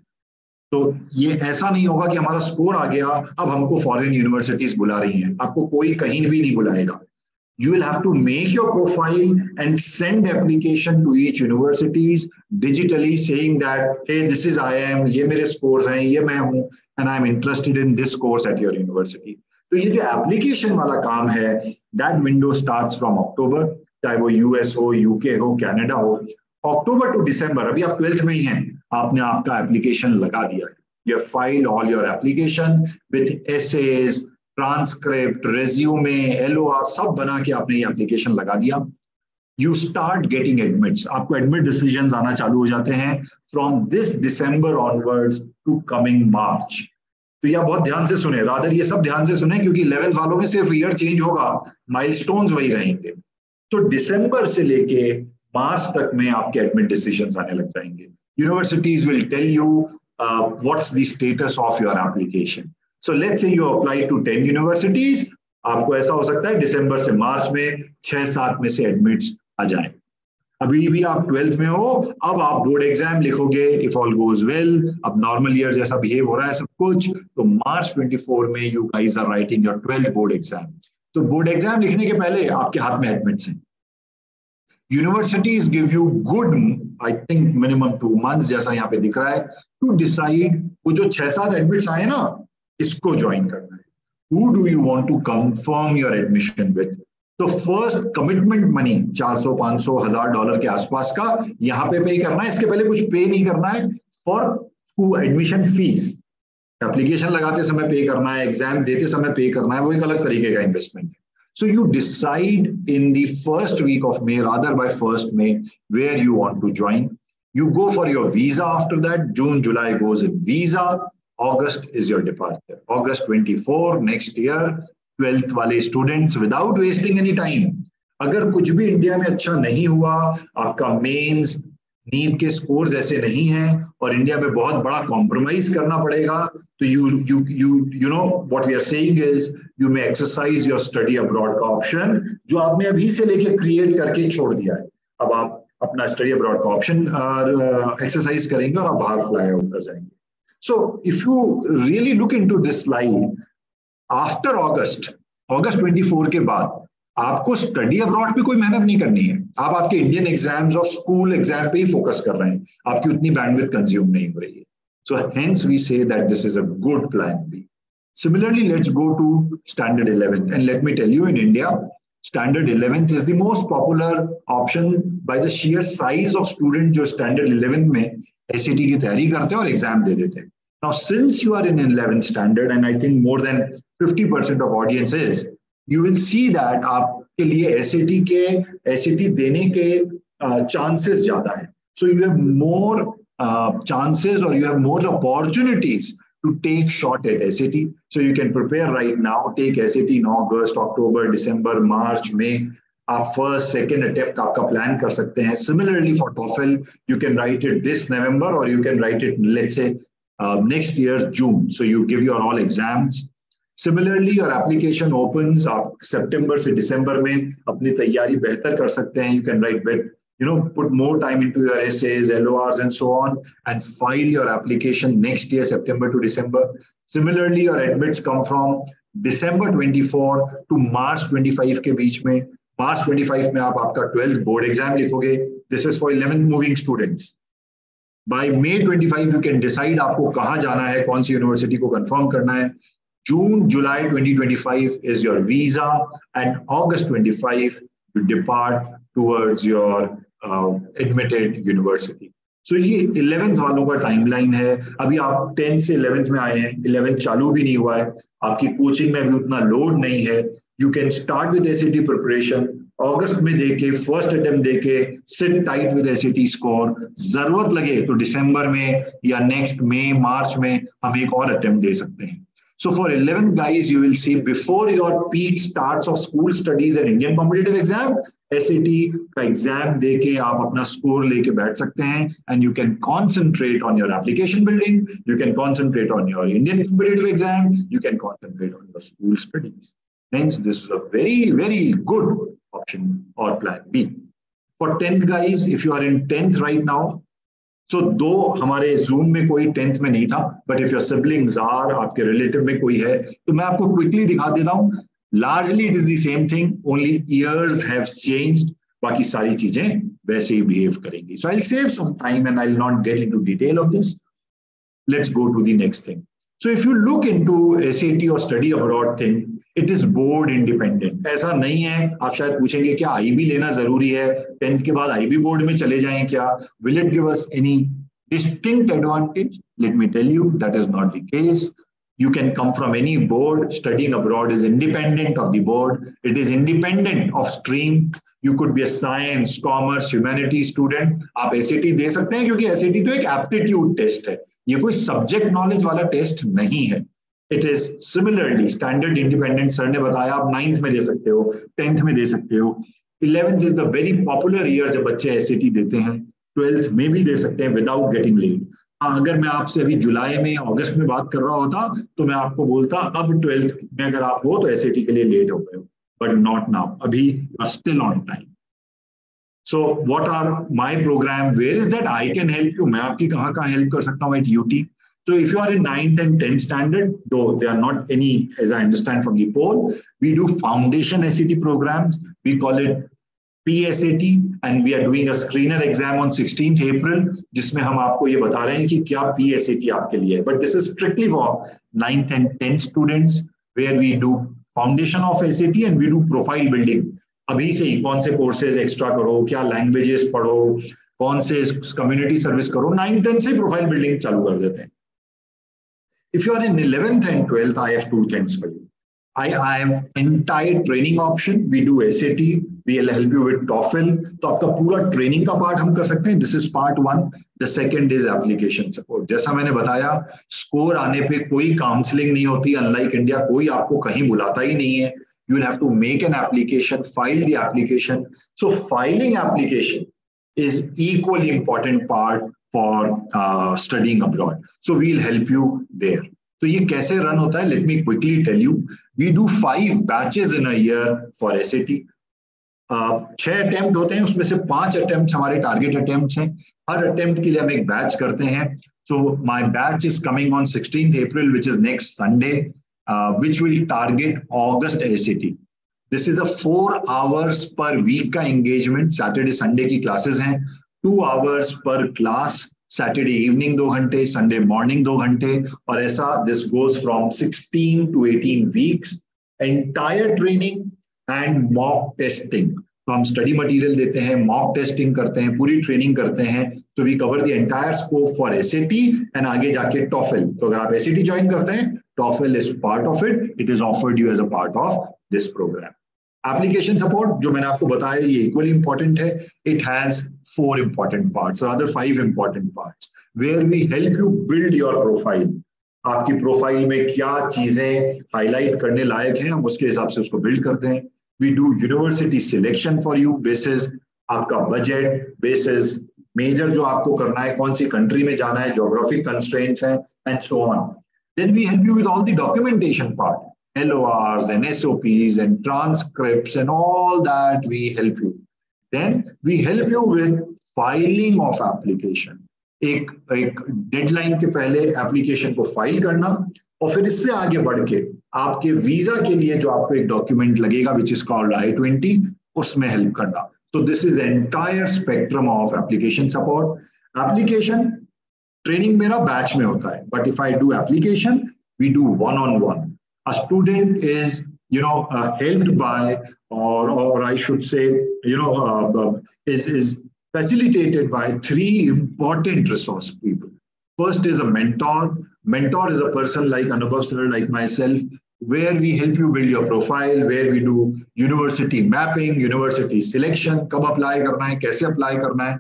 तो ये ऐसा नहीं होगा कि हमारा स्कोर आ गया अब हमको फॉरेन यूनिवर्सिटीज बुला रही हैं। आपको कोई कहीं भी नहीं बुलाएगा। you will have to make your profile and send application to each universities digitally saying that hey this is i am ye mere scores hain ye main hu and i am interested in this course at your university तो ये जो application वाला काम है that window starts from October चाहे वो US हो UK हो कनाडा हो अक्टूबर टू दिसंबर अभी आप ट्वेल्थ में ही हैं आपने आपका एप्लीकेशन लगा दिया है you file all your application with essays transcript resume LOR सब बना के आपने ये एप्लीकेशन लगा दिया। यू स्टार्ट गेटिंग एडमिट्स आपको एडमिट डिसीज़न आना चालू हो जाते हैं from this December onwards to coming March तो यह बहुत ध्यान से सुने। रादर ये सब ध्यान से सुने क्योंकि इलेवेंथ वालों में सिर्फ़ ईयर चेंज होगा। माइलस्टोन्स वही रहेंगे। तो दिसंबर से लेके मार्च तक में आपके एडमिट डिसीज़न आने लग जाएँगे। Universities will tell you what's the status of your application so let's say you apply to ten universities आपको ऐसा हो सकता है दिसंबर से मार्च में छह सात में से एडमिट्स आ जाए। अभी भी आप ट्वेल्थ में हो, अब आप बोर्ड एग्ज़ाम लिखोगे इफ़ ऑल गोज वेल अब नॉर्मल ईयर जैसा बिहेव हो रहा है सब कुछ तो मार्च 24 में you guys are writing your twelfth board exam तो बोर्ड एग्ज़ाम लिखने के पहले आपके हाथ में एडमिट्स हैं। Universities give you good I think minimum two months जैसा यहाँ पे दिख रहा है टू डिसाइड वो जो छह सात एडमिट्स आए ना इसको ज्वाइन करना है। Who do you want to confirm your admission with तो फ़र्स्ट कमिटमेंट मनी 400 500 हज़ार डॉलर के आसपास का यहाँ पे पे करना है। इसके पहले कुछ पे नहीं करना है। फॉर एडमिशन फ़ीस एप्लीकेशन लगाते समय पे करना है एग्ज़ाम देते समय पे करना है वो एक अलग तरीके का इन्वेस्टमेंट है। So you decide in the first week of May, rather by first May, where you want to join. You go for your visa after that. June, July goes in visa. August is your departure. August 24 next year, twelfth वाले students without wasting any time अगर कुछ भी India में अच्छा नहीं हुआ आपका mains NEET के स्कोर्स ऐसे नहीं हैं और इंडिया में बहुत बड़ा कॉम्प्रोमाइज करना पड़ेगा तो you you you you know what we are saying is you may exercise your study abroad का ऑप्शन जो आपने अभी से लेके क्रिएट करके छोड़ दिया है। अब आप अपना स्टडी अब्रॉड का ऑप्शन एक्सरसाइज करेंगे और आप बाहर फ्लाई आउट कर जाएँगे। So if you really look into this line after August August 24 के बाद आपको स्टडी अब्रॉड पे कोई मेहनत नहीं करनी है। आप आपके इंडियन एग्ज़ाम्स और स्कूल एग्ज़ाम पे ही फोकस कर रहे हैं। आपकी उतनी बैंडविड्थ कंज्यूम नहीं हो रही है। So hence we say that this is a good plan B Similarly, let's go to standard 11th. And let me tell you, in India, standard 11th is the most popular option by the sheer size of student जो standard 11th में S की तैयारी करते हैं और exam दे देते हैं now since you are in eleven standard and I think more than fifty percent of audience is you will see that आपके लिए एस के एस देने के चांसेस ज़्यादा है so you have more chances और you have more opportunities to take shot at SAT. So you can prepare right now, take SAT in August, October, December, March, May, आप first second attempt आपका plan कर सकते हैं similarly for TOEFL you can write it this November और you can write it let's say next year's June. So you give your all exams. Similarly your application opens आप सितंबर से दिसंबर में अपनी तैयारी बेहतर कर सकते हैं you can write bet you know put more time into your essays lors and so on and file your application next year september to december similarly your admits come from december 24 to march 25 के बीच में March 25 में आप आपका twelfth board exam लिखोगे. This is for eleventh moving students by May 25 you can decide आपको कहाँ जाना है, कौन सी यूनिवर्सिटी को कंफर्म करना है. June July 2025 is your visa and August 25 you depart towards your admitted university so ये इलेवेंथ वालों का टाइमलाइन है. अभी आप टेंथ से इलेवेंथ में आए हैं. इलेवेंथ चालू भी नहीं हुआ है. आपकी कोचिंग में भी उतना लोड नहीं है. You can start with S preparation अगस्त में देके फ़र्स्ट अटेम्प्ट देके sit tight with S score ज़रूरत लगे तो दिसंबर में या नेक्स्ट मई मार्च में हम एक और अटेम्प्ट दे सकते हैं So for 11 guys, you will see before your peak starts of school studies and Indian competitive exam, SAT का exam देके आप अपना score लेके बैठ सकते हैं and you can concentrate on your application building, you can concentrate on your Indian competitive exam, you can concentrate on your school studies. Hence, this is a very, very good option or plan B. For 10th guys, if you are in 10th right now, so so, दो हमारे Zoom में कोई tenth में नहीं था but if your siblings are आपके relative में कोई है तो मैं आपको क्विकली दिखा देता हूँ। Largely it is the same thing only years have changed बाकी सारी चीज़ें वैसे ही बिहेव करेंगी। So I save some time and I not get into detail of this let's go to the next thing so if you look into SAT और study abroad thing it is board independent ऐसा नहीं है आप शायद पूछेंगे क्या IB लेना ज़रूरी है टेंथ के बाद आईबी बोर्ड में चले जाएँ क्या will it give us any distinct advantage let me tell you that is not the case you can come from any board studying abroad is independent of the board it is independent of stream you could be a science commerce humanities student आप SAT दे सकते हैं क्योंकि SAT तो एक aptitude test है ये कोई subject knowledge वाला test नहीं है it is similarly standard independent sir ने बताया, आप नाइन्थ में दे सकते हो टेंथ में दे सकते हो। Eleventh is the very popular year जब बच्चे एस देते हैं। ट्वेल्थ में भी दे सकते हैं विदाउट गेटिंग लेट हाँ अगर मैं आपसे अभी जुलाई में, अगस्त में बात कर रहा होता तो मैं आपको बोलता, अब ट्वेल्थ में अगर आप हो तो एस के लिए लेट हो गए हो। बट नॉट नाउ अभी still on time so what are my program where is that I can help you मैं आपकी कहाँ कहाँ हेल्प कर सकता हूँ? At UT So if you are in ninth and 10th standard, though there are not any, as I understand from the poll, we do foundation SAT programs. We call it PSAT and we are doing a screener exam on 16th April जिसमें हम आपको ये बता रहे हैं कि क्या PSAT आपके लिए है but this is strictly for 9th and 10th students where we do foundation of SAT and we do profile building अभी से ही कौन से कोर्सेज एक्स्ट्रा करो क्या लैंग्वेजेस पढ़ो कौन से कम्युनिटी सर्विस करो नाइन टेन से प्रोफ़ाइल बिल्डिंग चालू कर देते हैं if you are in eleventh and twelfth I have two things for you I, I am entire training option. We do SAT. We'll help you with TOEFL. तो आपका पूरा training का part हम कर सकते हैं this is part one the second is application support जैसा मैंने बताया स्कोर आने पे कोई काउंसलिंग नहीं होती अनलाइक इंडिया कोई आपको कहीं बुलाता ही नहीं है you will have to make an application, file the application. So filing application is equally important part for uh, studying abroad. So we'll help you there. तो ये कैसे रन होता है? Let me quickly tell you we do five batches in a year for S छह attempt होते हैं उसमें से पाँच अटेम्प्ट हमारे टारगेट अटेम्प्ट हैं। हर अटेम्प्ट के लिए हम एक बैच करते हैं। So my batch is coming on sixteen April which is next Sunday which will target August S this is a four hours per week का एंगेजमेंट सैटरडे संडे की classes हैं। Two hours per class Saturday evening दो घंटे Sunday morning दो घंटे, और ऐसा this goes from 16 to 18 weeks entire training and mock testing तो हम स्टडी मटेरियल देते हैं मॉक टेस्टिंग करते हैं, पूरी ट्रेनिंग करते हैं तो we cover the entire scope for S and आगे जाके टॉफिल तो अगर आप एस ज्वाइन करते हैं TOEFL is part of it it is offered you as a part of this program application support जो मैंने आपको बताया ये इक्वली इंपॉर्टेंट है। It has four important parts, rather five important parts, where we help you build your profile. आपकी profile में क्या चीज़ें हाईलाइट करने लायक हैं हम उसके हिसाब से उसको बिल्ड करते हैं। We do university selection for you basis आपका बजट बेसिस मेजर जो आपको करना है कौन सी कंट्री में जाना है जोग्राफिक कंस्ट्रेंट्स हैं and so on then we help you with all the documentation part LORs and SOPs and transcripts and all that we help you. Then we help you with filing of application. एक एक deadline के पहले application को file करना और फिर इससे आगे बढ़ के आपके वीज़ा के लिए जो आपको एक डॉक्यूमेंट लगेगा which is called I twenty उसमें हेल्प करना तो this is entire spectrum of application support application training मेरा बैच में होता है but if I do application we do one on one a student is you know uh, helped by or or i should say you know uh, uh, is is facilitated by three important resource people. First is a mentor. Mentor is a person like anubhav sir like myself where we help you build your profile where we do university mapping university selection come apply karna hai kaise apply karna hai.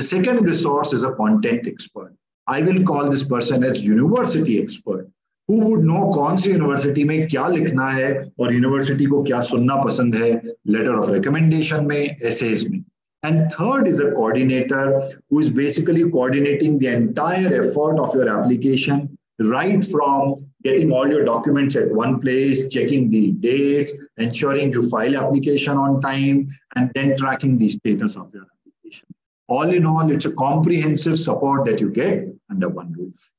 The second resource is a content expert. I will call this person as university expert who would know कौन सी university में क्या लिखना है और university को क्या सुनना पसंद है लेटर ऑफ रिकमेंडेशन में एसेज में And third is a coordinator who is basically coordinating the entire effort of your application, right from getting all your documents at one place, checking the dates, ensuring you file application on time, and then tracking the status of your application. All in all, it's a comprehensive support that you get under one roof.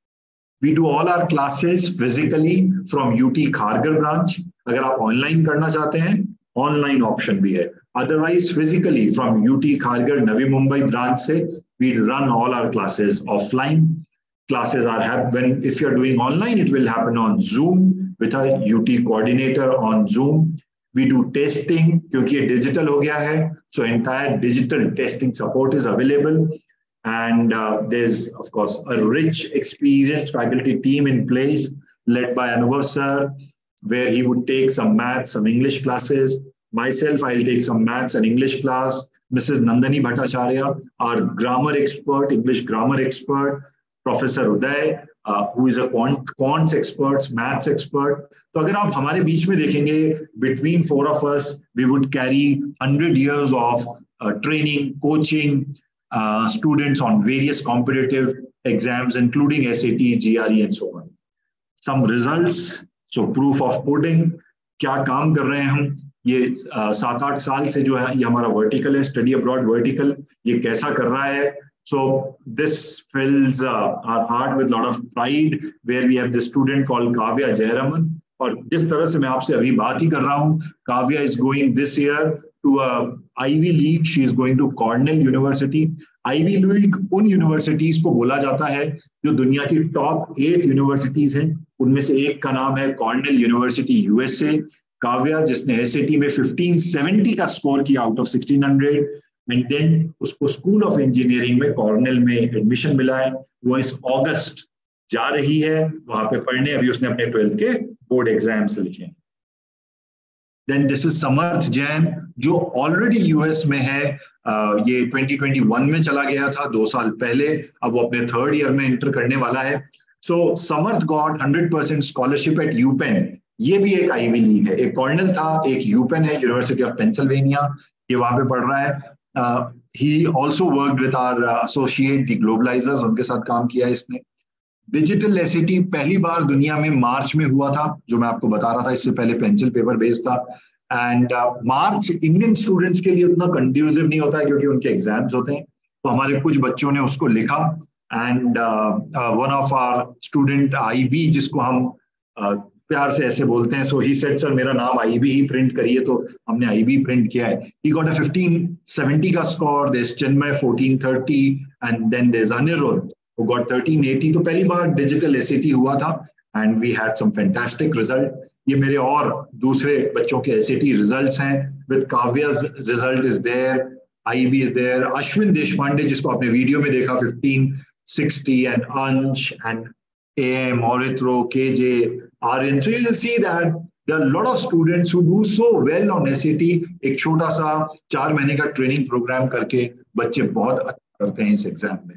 We do all our classes physically from UT Kharghar branch अगर आप online करना चाहते हैं online option भी है। Otherwise physically from UT Kharghar Navi Mumbai branch से we run all our classes offline classes are if you are doing online it will happen on Zoom with a UT coordinator on Zoom we do testing क्योंकि ये digital हो गया है so entire digital testing support is available And uh, there's, of course, a rich, experienced faculty team in place led by Anubhav sir, where he would take some maths, some English classes. Myself, I'll take some maths and English class. Mrs. Nandani Bhattacharya, our grammar expert, English grammar expert. Professor Uday, uh, who is a quant, quants expert, maths expert. So, अगर आप हमारे बीच में देखेंगे, between four of us, we would carry 100 years of uh, training, coaching, uh, students on various competitive exams, including SAT, GRE, and so on. Some results, so proof of pudding, क्या काम कर रहे हैं हम ये सात आठ साल से जो है ये हमारा वर्टिकल है स्टडी अब्रॉड वर्टिकल ये कैसा कर रहा है so this fills uh, our heart with a lot of pride where we have the student called Kavya Jayaraman और जिस तरह से मैं आपसे अभी बात ही कर रहा हूँ Kavya is going this year to Ivy League she is going to Cornell University Ivy League उन यूनिवर्सिटीज को बोला जाता है जो दुनिया की टॉप एट यूनिवर्सिटीज हैं। उनमें से एक का नाम है कॉर्नेल यूनिवर्सिटी यूएसए काव्या, जिसने एस में 1570 का स्कोर किया आउट ऑफ़ 1600 एंड देन उसको स्कूल ऑफ़ इंजीनियरिंग में कॉर्नेल में एडमिशन मिला है। वो इस अगस्त जा रही है। वहाँ पे पढ़ने, अभी उसने अपने ट्वेल्थ के बोर्ड एग्ज़ाम्स लिखे then this is Samarth Jain जो ऑलरेडी यूएस में है ये 2021 में चला गया था, दो साल पहले, अब वो अपने थर्ड ईयर में एंटर करने वाला है। So Samarth got 100 percent scholarship at UPenn ये भी एक आईवी लीग है। एक कॉर्नल था, एक यूपेन है यूनिवर्सिटी ऑफ़ पेंसिल्वेनिया ये वहाँ पे पढ़ रहा है। He also work with our associate the Globalizers उनके साथ काम किया इसने। डिजिटल एस पहली बार दुनिया में मार्च में हुआ था जो मैं आपको बता रहा था इससे पहले पेंसिल पेपर बेस्ड था। एंड मार्च इंडियन स्टूडेंट्स के लिए उतना कंड्यूसिव नहीं होता है क्योंकि उनके एग्ज़ाम्स होते हैं। तो हमारे कुछ बच्चों ने उसको लिखा। And one of our student IB जिसको हम uh, प्यार से ऐसे बोलते हैं सो ही सेट सर मेरा नाम आई ही प्रिंट करिए। तो हमने आई प्रिंट किया है। ही गॉट अ 1570 का score there Chinmay 1430 and then there Aniruddh who got 1380 तो पहली बार डिजिटल एसएटी हुआ था and we had some fantastic result ये मेरे और दूसरे बच्चों के एसएटी रिजल्ट्स हैं with Kavya's result is there IB is there Ashwin Deshpande जिसको आपने वीडियो में देखा 1560 and Ansh and AM, Orithro, KJ, RN. So you see that there are a lot of students who do so well on SAT. एक छोटा सा चार महीने का ट्रेनिंग प्रोग्राम करके बच्चे बहुत अच्छा करते हैं इस एग्ज़ाम में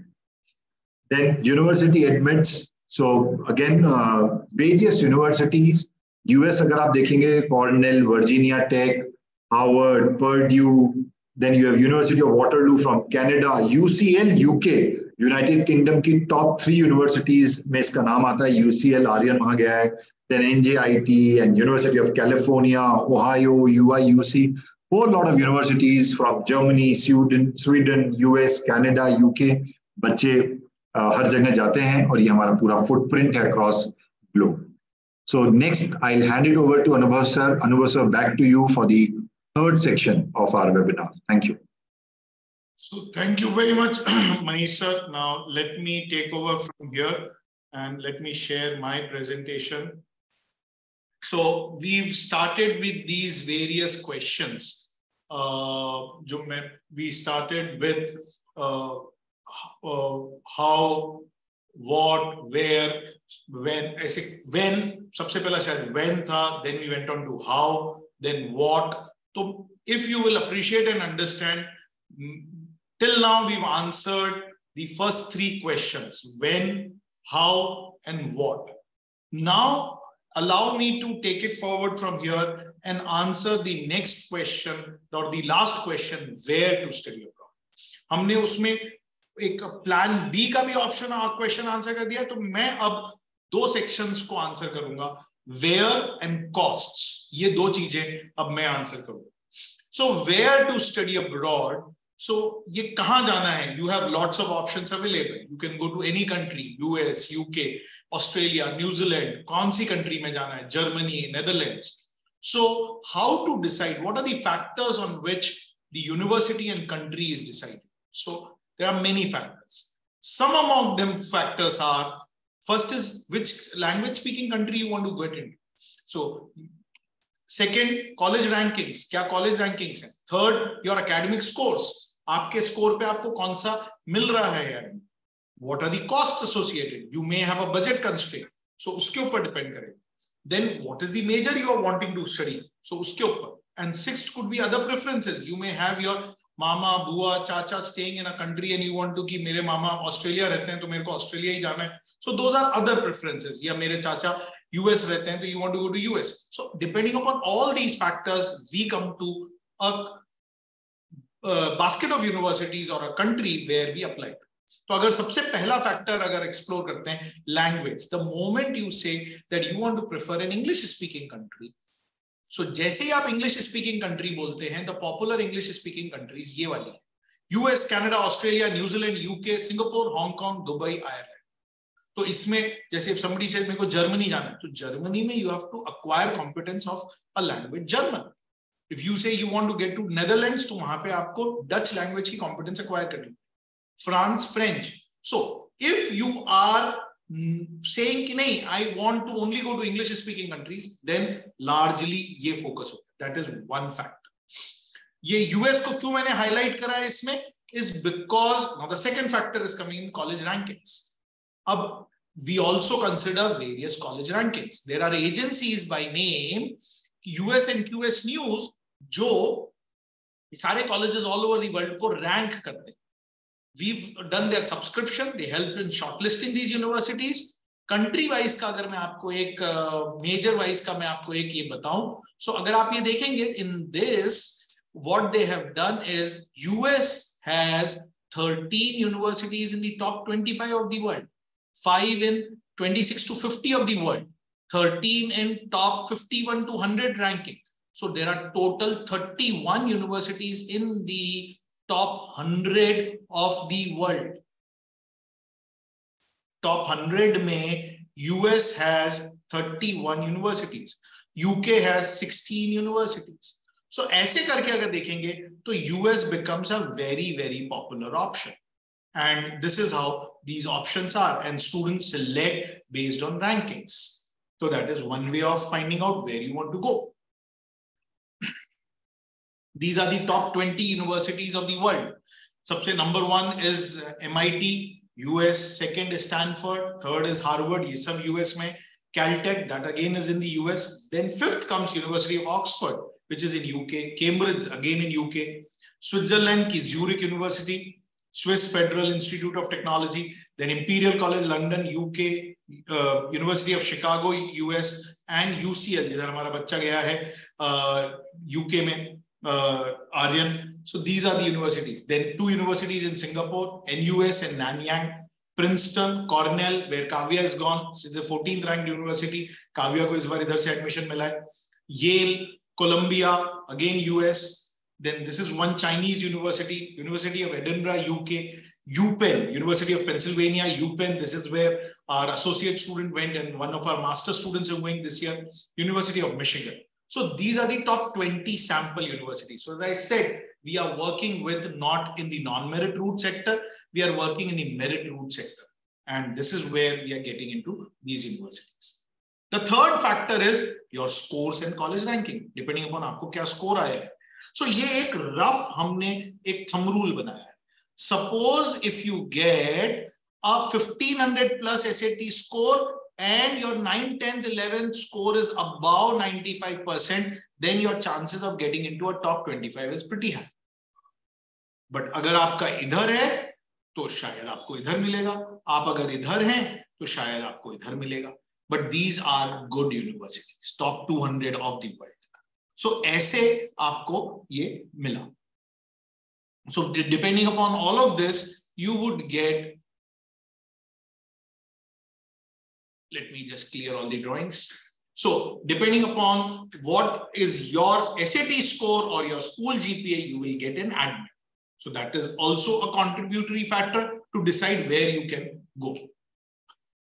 Then university admits. So again, uh, various universities. US अगर आप देखेंगे Cornell, Virginia Tech, Harvard, Purdue. Then you have University of Waterloo from Canada, UCL UK. United Kingdom की टॉप थ्री यूनिवर्सिटीज में इसका नाम आता है यूसीएल आर्यन वहां गया है then NJIT and University of California Ohio UIUC whole lot of universities from Germany, Sweden, Sweden, US, Canada, UK बच्चे हर जगह जाते हैं और ये हमारा पूरा फुटप्रिंट है across globe So next, I'll hand it over to Anubhav sir. Anubhav sir, back to you for the third section of our webinar. Thank you. So thank you very much, Manish sir. Now let me take over from here and let me share my presentation. So we've started with these various questions. Uh, we started with uh, uh, how, what, where, when, ऐसे when सबसे पहला शायद when था, then we went on to how, then what. So if you will appreciate and understand, till now we've answered the first three questions, when, how, and what. Now allow me to take it forward from here and answer the next question or the last question, where to study abroad. हमने उसमें एक plan B का भी option question answer कर दिया तो मैं अब दो सेक्शंस को आंसर करूँगा. वेयर एंड कॉस्ट ये दो चीज़ें अब मैं आंसर करूँगा. So where to study abroad so ये कहाँ जाना है? You have lots of options available you can go to any country US UK Australia New Zealand कौन सी कंट्री में जाना है? Germany Netherlands so, how to decide? What are the factors on which the university and country is decided so There are many factors. Some among them factors are first is which language speaking country you want to get into. So second, college rankings. क्या college rankings हैं? Third, your academic scores. आपके score पे आपको कौन सा मिल रहा है यार? What are the costs associated? You may have a budget constraint. So उसके ऊपर depend करेगा. Then what is the major you are wanting to study? So उसके ऊपर. And sixth could be other preferences. You may have your मामा, बुआ, चाचा staying in a country and you want to कि मेरे मामा Australia रहते हैं तो मेरे को ऑस्ट्रेलिया ही जाना है। So those are other preferences या मेरे चाचा यूएस रहते हैं तो you want to go to US so depending upon all these factors we come to a basket of universities और a country where we apply तो अगर सबसे पहला फैक्टर अगर एक्सप्लोर करते हैं language the moment you say that you want to prefer an English speaking country so so, जैसे ही आप इंग्लिश स्पीकिंग कंट्री बोलते हैं the popular English speaking countries ये वाली है। US Canada Australia New Zealand UK Singapore Hong Kong Dubai Ireland तो इसमें जैसे समबडी से मेरे को जर्मनी जाना है तो जर्मनी में you have to acquire competence of a language German if you say you want to get to Netherlands तो वहाँ पे आपको डच लैंग्वेज की कॉम्पिटेंस अक्वायर करनी। France French so if you are saying कि नहीं I want to only go to English speaking countries, then largely ये focus होता है. That is one factor. ये US को क्यों मैंने highlight करा है इसमें is because now the second factor is coming in college rankings. अब we also consider various college rankings. There are agencies by name US and QS News जो सारे colleges all over the world को rank करते हैं we've done their subscription they help in shortlisting these universities country wise का अगर मैं आपको एक मेजर uh, वाइज का मैं आपको एक ये बताऊं सो so, अगर आप ये देखेंगे in this what they have done is US has 13 universities in the top 25 of the world, five in 26 to 50 of the world, 13 in top 51 to 100 ranking. So there are total 31 universities in the top 100 of the world. Top 100 में US has 31 universities. UK has 16 universities. So ऐसे करके अगर देखेंगे तो US becomes a very very popular option. And this is how these options are and students select based on rankings. So that is one way of finding out where you want to go. These are the top 20 universities of the world. Sabse number one is MIT, US, second is Stanford, third is Harvard, ye sab US mein. Caltech, that again is in the US. Then fifth comes University of Oxford, which is in UK. Cambridge, again in UK. Switzerland ki Zurich University, Swiss Federal Institute of Technology, then Imperial College London, UK, uh, University of Chicago, US, and UCL, जिधर हमारा बच्चा गया है uh, UK में uh, Aryan. So these are the universities. Then two universities in Singapore, NUS and Nanyang, Princeton, Cornell, where Kavya is gone. This is the 14th ranked university. Kavya को इस बार इधर से admission मिला है. Yale, Columbia, again US. Then this is one Chinese university, University of Edinburgh, UK. UPenn, University of Pennsylvania, UPenn. This is where our associate student went, and one of our master students are going this year. University of Michigan. So these are the top 20 sample universities. So as I said, we are working with not in the non-merit route sector, we are working in the merit route sector. And this is where we are getting into these universities. The third factor is your scores and college ranking, depending upon आपको क्या score आया है. So ये एक rough हमने एक thumb rule बनाया है. Suppose if you get a 1500 plus SAT score and your 9th, 10th, 11th score is above 95%, then your chances of getting into a top 25 is pretty high. But अगर आपका इधर है तो शायद आपको इधर मिलेगा आप अगर इधर हैं तो शायद आपको इधर मिलेगा but these are good universities top 200 of the world so ऐसे आपको ये मिला so depending upon all of this you would get let me just clear all the drawings. So depending upon what is your SAT score or your school GPA, you will get an admit. So that is also a contributory factor to decide where you can go.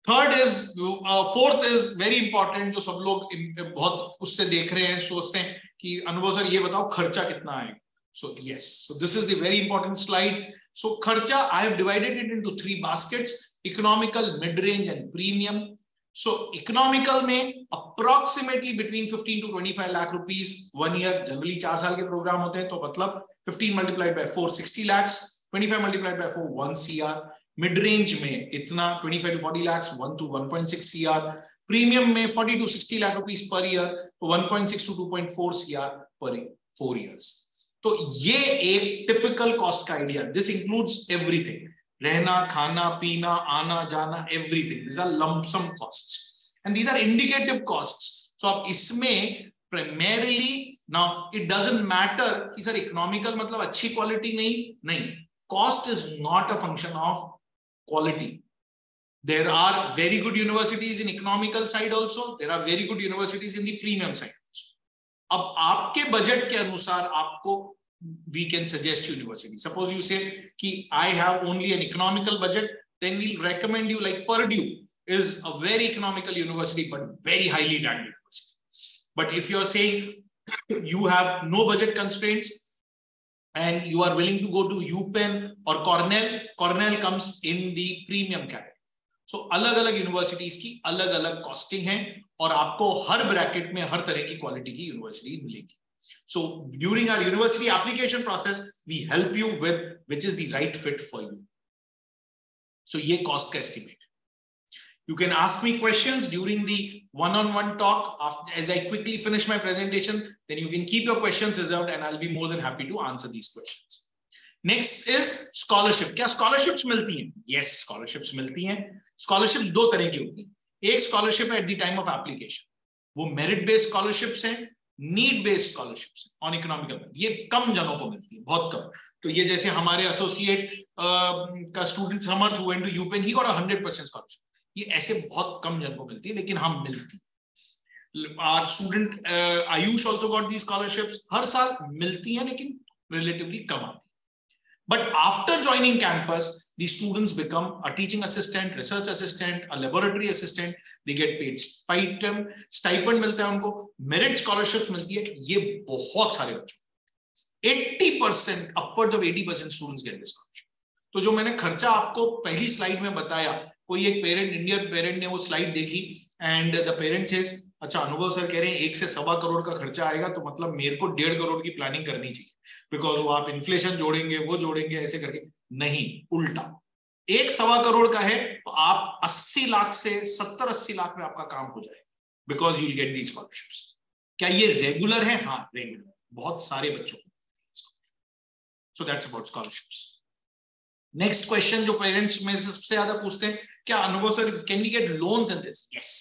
Third is, uh, fourth is very important जो सब लोग बहुत उससे देख रहे हैं सोचते हैं कि अनुभव सर ये बताओ खर्चा कितना आएगा So yes, so this is the very important slide. So kharcha, I have divided it into three baskets, economical, mid-range and premium. So economical में approximately between 15 to 25 lakh rupees one year generally चार साल के programme होते हैं तो मतलब 15 multiplied by 4 60 lakh 25 multiplied by 4 1 CR mid range में इतना 25 to 40 lakh 1 to 1.6 CR premium में 40 to 60 lakh rupees per year तो 1.6 टू 2.4 सीआर पर 4 इयर्स तो ये एक टिपिकल कॉस्ट का आइडिया दिस इंक्लूड्स एवरीथिंग रहना खाना पीना आना जाना everything are lump sum costs and these are indicative costs so आप इसमें primarily now it doesn't matter कि सर इकोनॉमिकल मतलब अच्छी क्वालिटी नहीं नहीं cost is not a function of quality there are very good universities in economical side also there are very good universities in the premium side अब आपके budget के अनुसार आपको we can suggest university. Suppose you say, Ki, I have only an economical budget, then we'll recommend you like Purdue is a very economical university, but very highly ranked university. But if you're saying you have no budget constraints and you are willing to go to UPenn or Cornell, Cornell comes in the premium category. so, अलग अलग universities की अलग अलग costing है और आपको हर bracket में हर तरह की क्वालिटी की यूनिवर्सिटी मिलेगी So during our university application process we help you with which is the right fit for you so ये कॉस्ट का estimate You can ask me questions during the one-on-one talk. After, as I quickly finish my presentation, then you can keep your questions reserved and I'll be more than happy to answer these questions. Next is scholarship क्या scholarships मिलती हैं yes yes, scholarships मिलती हैं scholarship दो तरह की होती है एक स्कॉलरशिप है at the time of application वो मेरिट बेस्ड स्कॉलरशिप्स हैं need based scholarships on economical ये कम जनों को मिलती है बहुत कम। तो ये जैसे हमारे एसोसिएट का स्टूडेंट समर्थ हुए टू यूपेन ही अ 100% स्कॉलरशिप ये ऐसे बहुत कम जन को मिलती है लेकिन हम मिलती। Our student Ayush also got the scholarships हर साल मिलती हैं लेकिन रिलेटिवली कम आती But after joining campus, the students become a teaching assistant, research assistant, a laboratory assistant. They get paid stipend, stipend मिलता है उनको, merit scholarships मिलती है. ये बहुत सारे बच्चों 80% upwards of 80% students get this scholarship. तो जो मैंने खर्चा आपको पहली स्लाइड में बताया कोई एक पेरेंट इंडियन पेरेंट ने वो स्लाइड देखी एंड द पेरेंट सेज अच्छा अनुभव सर कह रहे हैं एक से सवा करोड़ का खर्चा आएगा तो मतलब मेरे को डेढ़ करोड़ की प्लानिंग करनी चाहिए बिकॉज़ वो आप इन्फ्लेशन जोड़ेंगे वो जोड़ेंगे ऐसे करके नहीं, उल्टा। एक सवा करोड़ का है तो आप अस्सी लाख से सत्तर, अस्सी लाख में आपका काम हो जाए because you get the scholarship क्या ये रेगुलर है? हाँ रेगुलर बहुत सारे बच्चों को so that's about scholarships next question जो पेरेंट्स में सबसे ज़्यादा पूछते हैं, क्या Anubhav sir can we get loans in this yes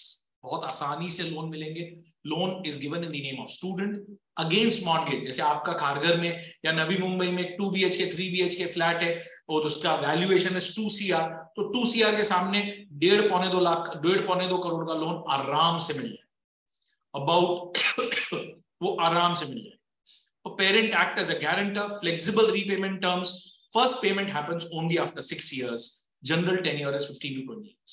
बहुत आसानी से लोन मिलेंगे। Loan is given in the name of student against mortgage जैसे आपका खारगर में या नवी मुंबई में two B H K three B H K flat है और उसका वैल्यूएशन है टू सी तो टू सी के सामने डेढ़ पौने दो लाख, डेढ़ पौने दो करोड़ का लोन आराम से मिल जाए। अबाउट वो आराम से मिल जाए। Parent act as a guarantor flexible repayment terms first payment happens only after six years general tenure is 15 to 20 years.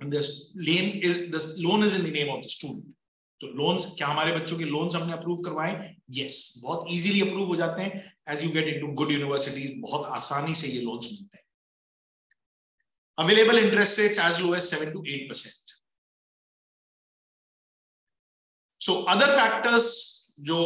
And this loan is, this loan is in the name of the तो loans क्या हमारे बच्चों के loans हमने approve करवाए? Yes बहुत easily approve हो जाते हैं। As you get into good universities बहुत आसानी से ये लोन्स मिलते हैं। Available interest rates as low as seven to eight percent so other factors जो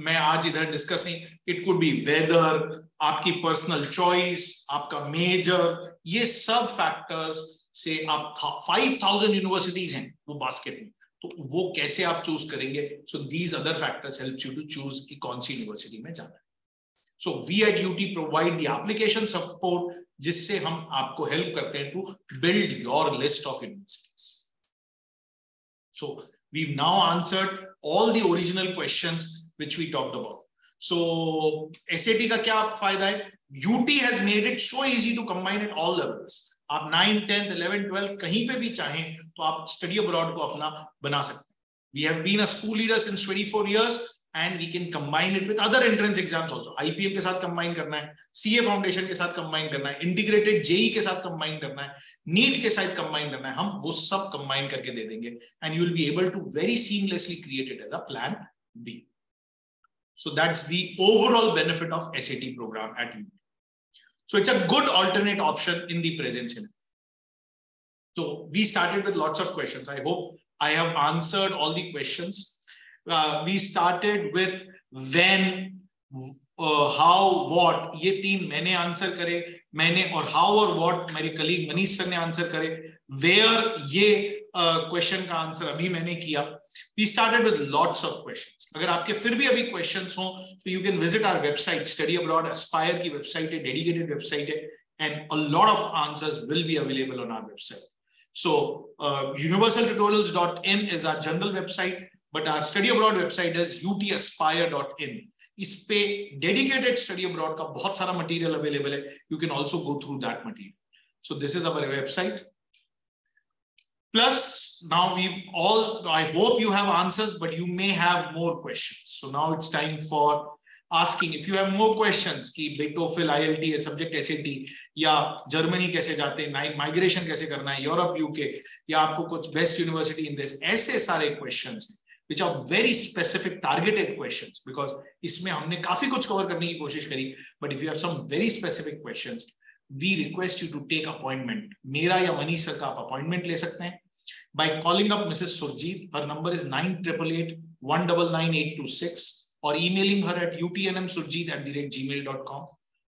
मैं आज इधर डिस्कस नहीं इट कुड बी वेदर आपकी पर्सनल चॉइस आपका मेजर ये सब फैक्टर्स से आप फाइव थाउज़ेंड यूनिवर्सिटीज हैं, वो बास्केट में। तो वो कैसे आप चूज़ करेंगे? So these other factors help you to choose कि कौन सी यूनिवर्सिटी में जाना है। So we at UT provide the application support जिससे हम आपको हेल्प करते हैं to build your list of universities so we now answered all the original questions which we talked about so SAT का क्या फ़ायदा है? UT has made it so easy to combine it all levels आप nine tenth eleven twelfth कहीं पे भी चाहें तो आप स्टडी अब्रॉड को अपना बना सकते हैं we have been a school leader since 24 years and we can combine it with other entrance exams also IPM के साथ कंबाइन करना है सीए फाउंडेशन के साथ कंबाइन करना है इंटीग्रेटेड जेई के साथ कंबाइन करना है नीट के साथ कंबाइन करना है, हम वो सब कंबाइन करके दे देंगे and you will be able to very seamlessly create as a plan B So that's the overall benefit of SAT program at UP. So it's a good alternate option in the present scenario. So we started with lots of questions. I hope I have answered all the questions. Uh, we started with when, uh, how, what. ये तीन मैंने answer करे मैंने और how और what मेरे colleague Manish sir ने answer करे where ये क्वेश्चन uh, का आंसर अभी मैंने किया we started with lots of questions अगर आपके फिर भी अभी क्वेश्चंस हो तो you can visit our website study abroad aspire की वेबसाइट है डेडिकेटेड वेबसाइट है and a lot of answers will be available on our website So uh, universaltutorials.in is our general website, but our study abroad website is utaspire.in. इस पे dedicated study abroad का बहुत सारा material available है you can also go through that material so this is our website Plus, now we've all, I hope you have answers, but you may have more questions. So now it's time for asking. If you have more questions, कि बेटोफिल ILT है subject SAT या Germany कैसे जाते हैं migration कैसे करना है यूरोप यूके या आपको कुछ बेस्ट यूनिवर्सिटी इन दिस ऐसे सारे questions which are very specific targeted questions because इसमें हमने काफ़ी कुछ कवर करने की कोशिश करी but if you have some very specific questions we request you to take appointment. मेरा या मनीष सर का आप अपॉइंटमेंट ले सकते हैं by calling up Mrs. Surjit. Her number is 9888 or emailing her at utnmsurjit at the rate gmail.com.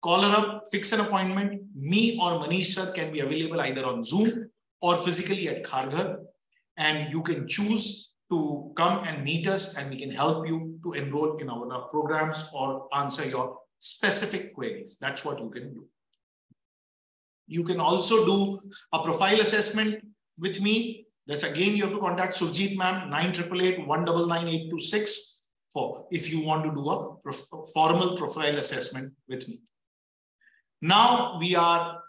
Call her up, fix an appointment. Me or Manish sir can be available either on Zoom or physically at Kharghar. And you can choose to come and meet us and we can help you to enroll in our, programs or answer your specific queries. That's what you can do. You can also do a profile assessment with me. That's again, you have to contact Surjit ma'am, 9888 for if you want to do a prof formal profile assessment with me. Now we are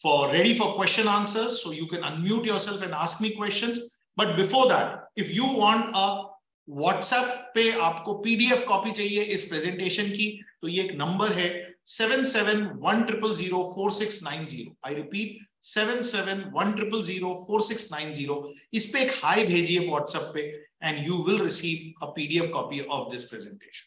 for ready for question answers. So you can unmute yourself and ask me questions. But before that, if you want a WhatsApp पे आपको PDF copy चाहिए इस presentation की तो ये एक number है seven seven one triple zero four six nine zero. I repeat seven seven one triple zero four six nine zero. इस पे एक hi भेजिए WhatsApp पे and you will receive a PDF copy of this presentation.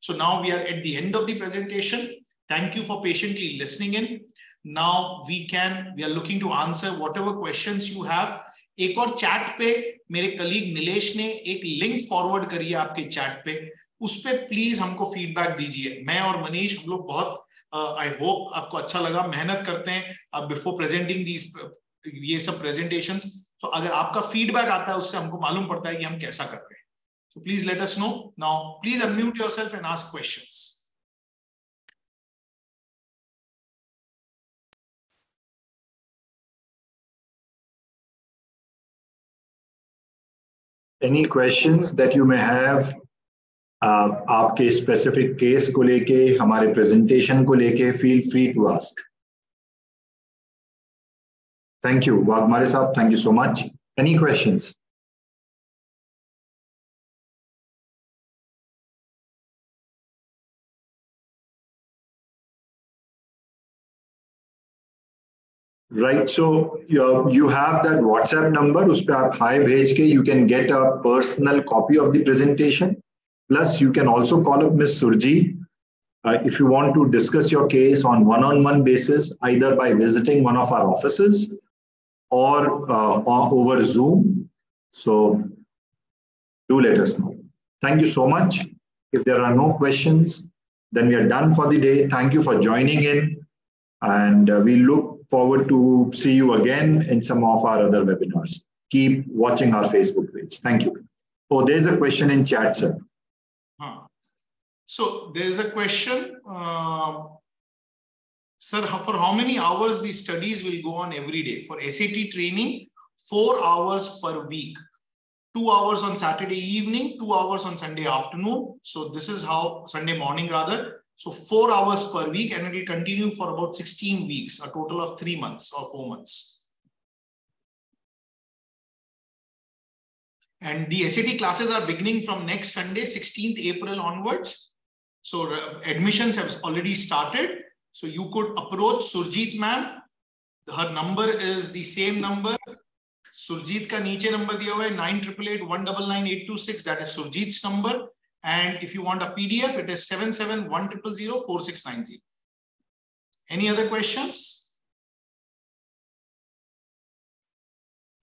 So now we are at the end of the presentation. Thank you for patiently listening in. Now we can, we are looking to answer whatever questions you have. एक और chat पे मेरे colleague Nilesh ने एक link forward करी है आपके chat पे उस पर प्लीज़ हमको फीडबैक दीजिए मैं और मनीष हम लोग बहुत आई uh, होप आपको अच्छा लगा मेहनत करते हैं अब बिफोर प्रेजेंटिंग दीज ये सब प्रेजेंटेशन तो अगर आपका फीडबैक आता है उससे हमको मालूम पड़ता है कि हम कैसा कर रहे हैं। So please let us know now please unmute yourself and ask questions Any questions that you may have uh, आपके स्पेसिफिक केस को लेके हमारे प्रेजेंटेशन को लेके feel free to ask Thank you, Wagmare Saab. Thank you so much. Any questions? Right, so you you have that WhatsApp number, you can get a personal copy of the presentation. Plus, you can also call up Ms. Surji uh, if you want to discuss your case on one-on-one -on -one basis, either by visiting one of our offices or, uh, over Zoom. So do let us know. Thank you so much. If there are no questions, then we are done for the day. Thank you for joining in. And uh, we look forward to see you again in some of our other webinars. Keep watching our Facebook page. Thank you. Oh, there's a question in chat, sir. So there is a question, uh, sir, for how many hours the studies will go on every day? For SAT training, four hours per week, two hours on Saturday evening, two hours on Sunday afternoon. So this is how Sunday morning rather. So four hours per week and it will continue for about 16 weeks, a total of three months or four months. And the SAT classes are beginning from next Sunday, 16th April onwards. So uh, admissions have already started. So you could approach Surjit ma'am. Her number is the same number. Surjit ka niche number diya hua hai 9888 That is Surjit's number. And if you want a PDF, it is 7710004690. Any other questions?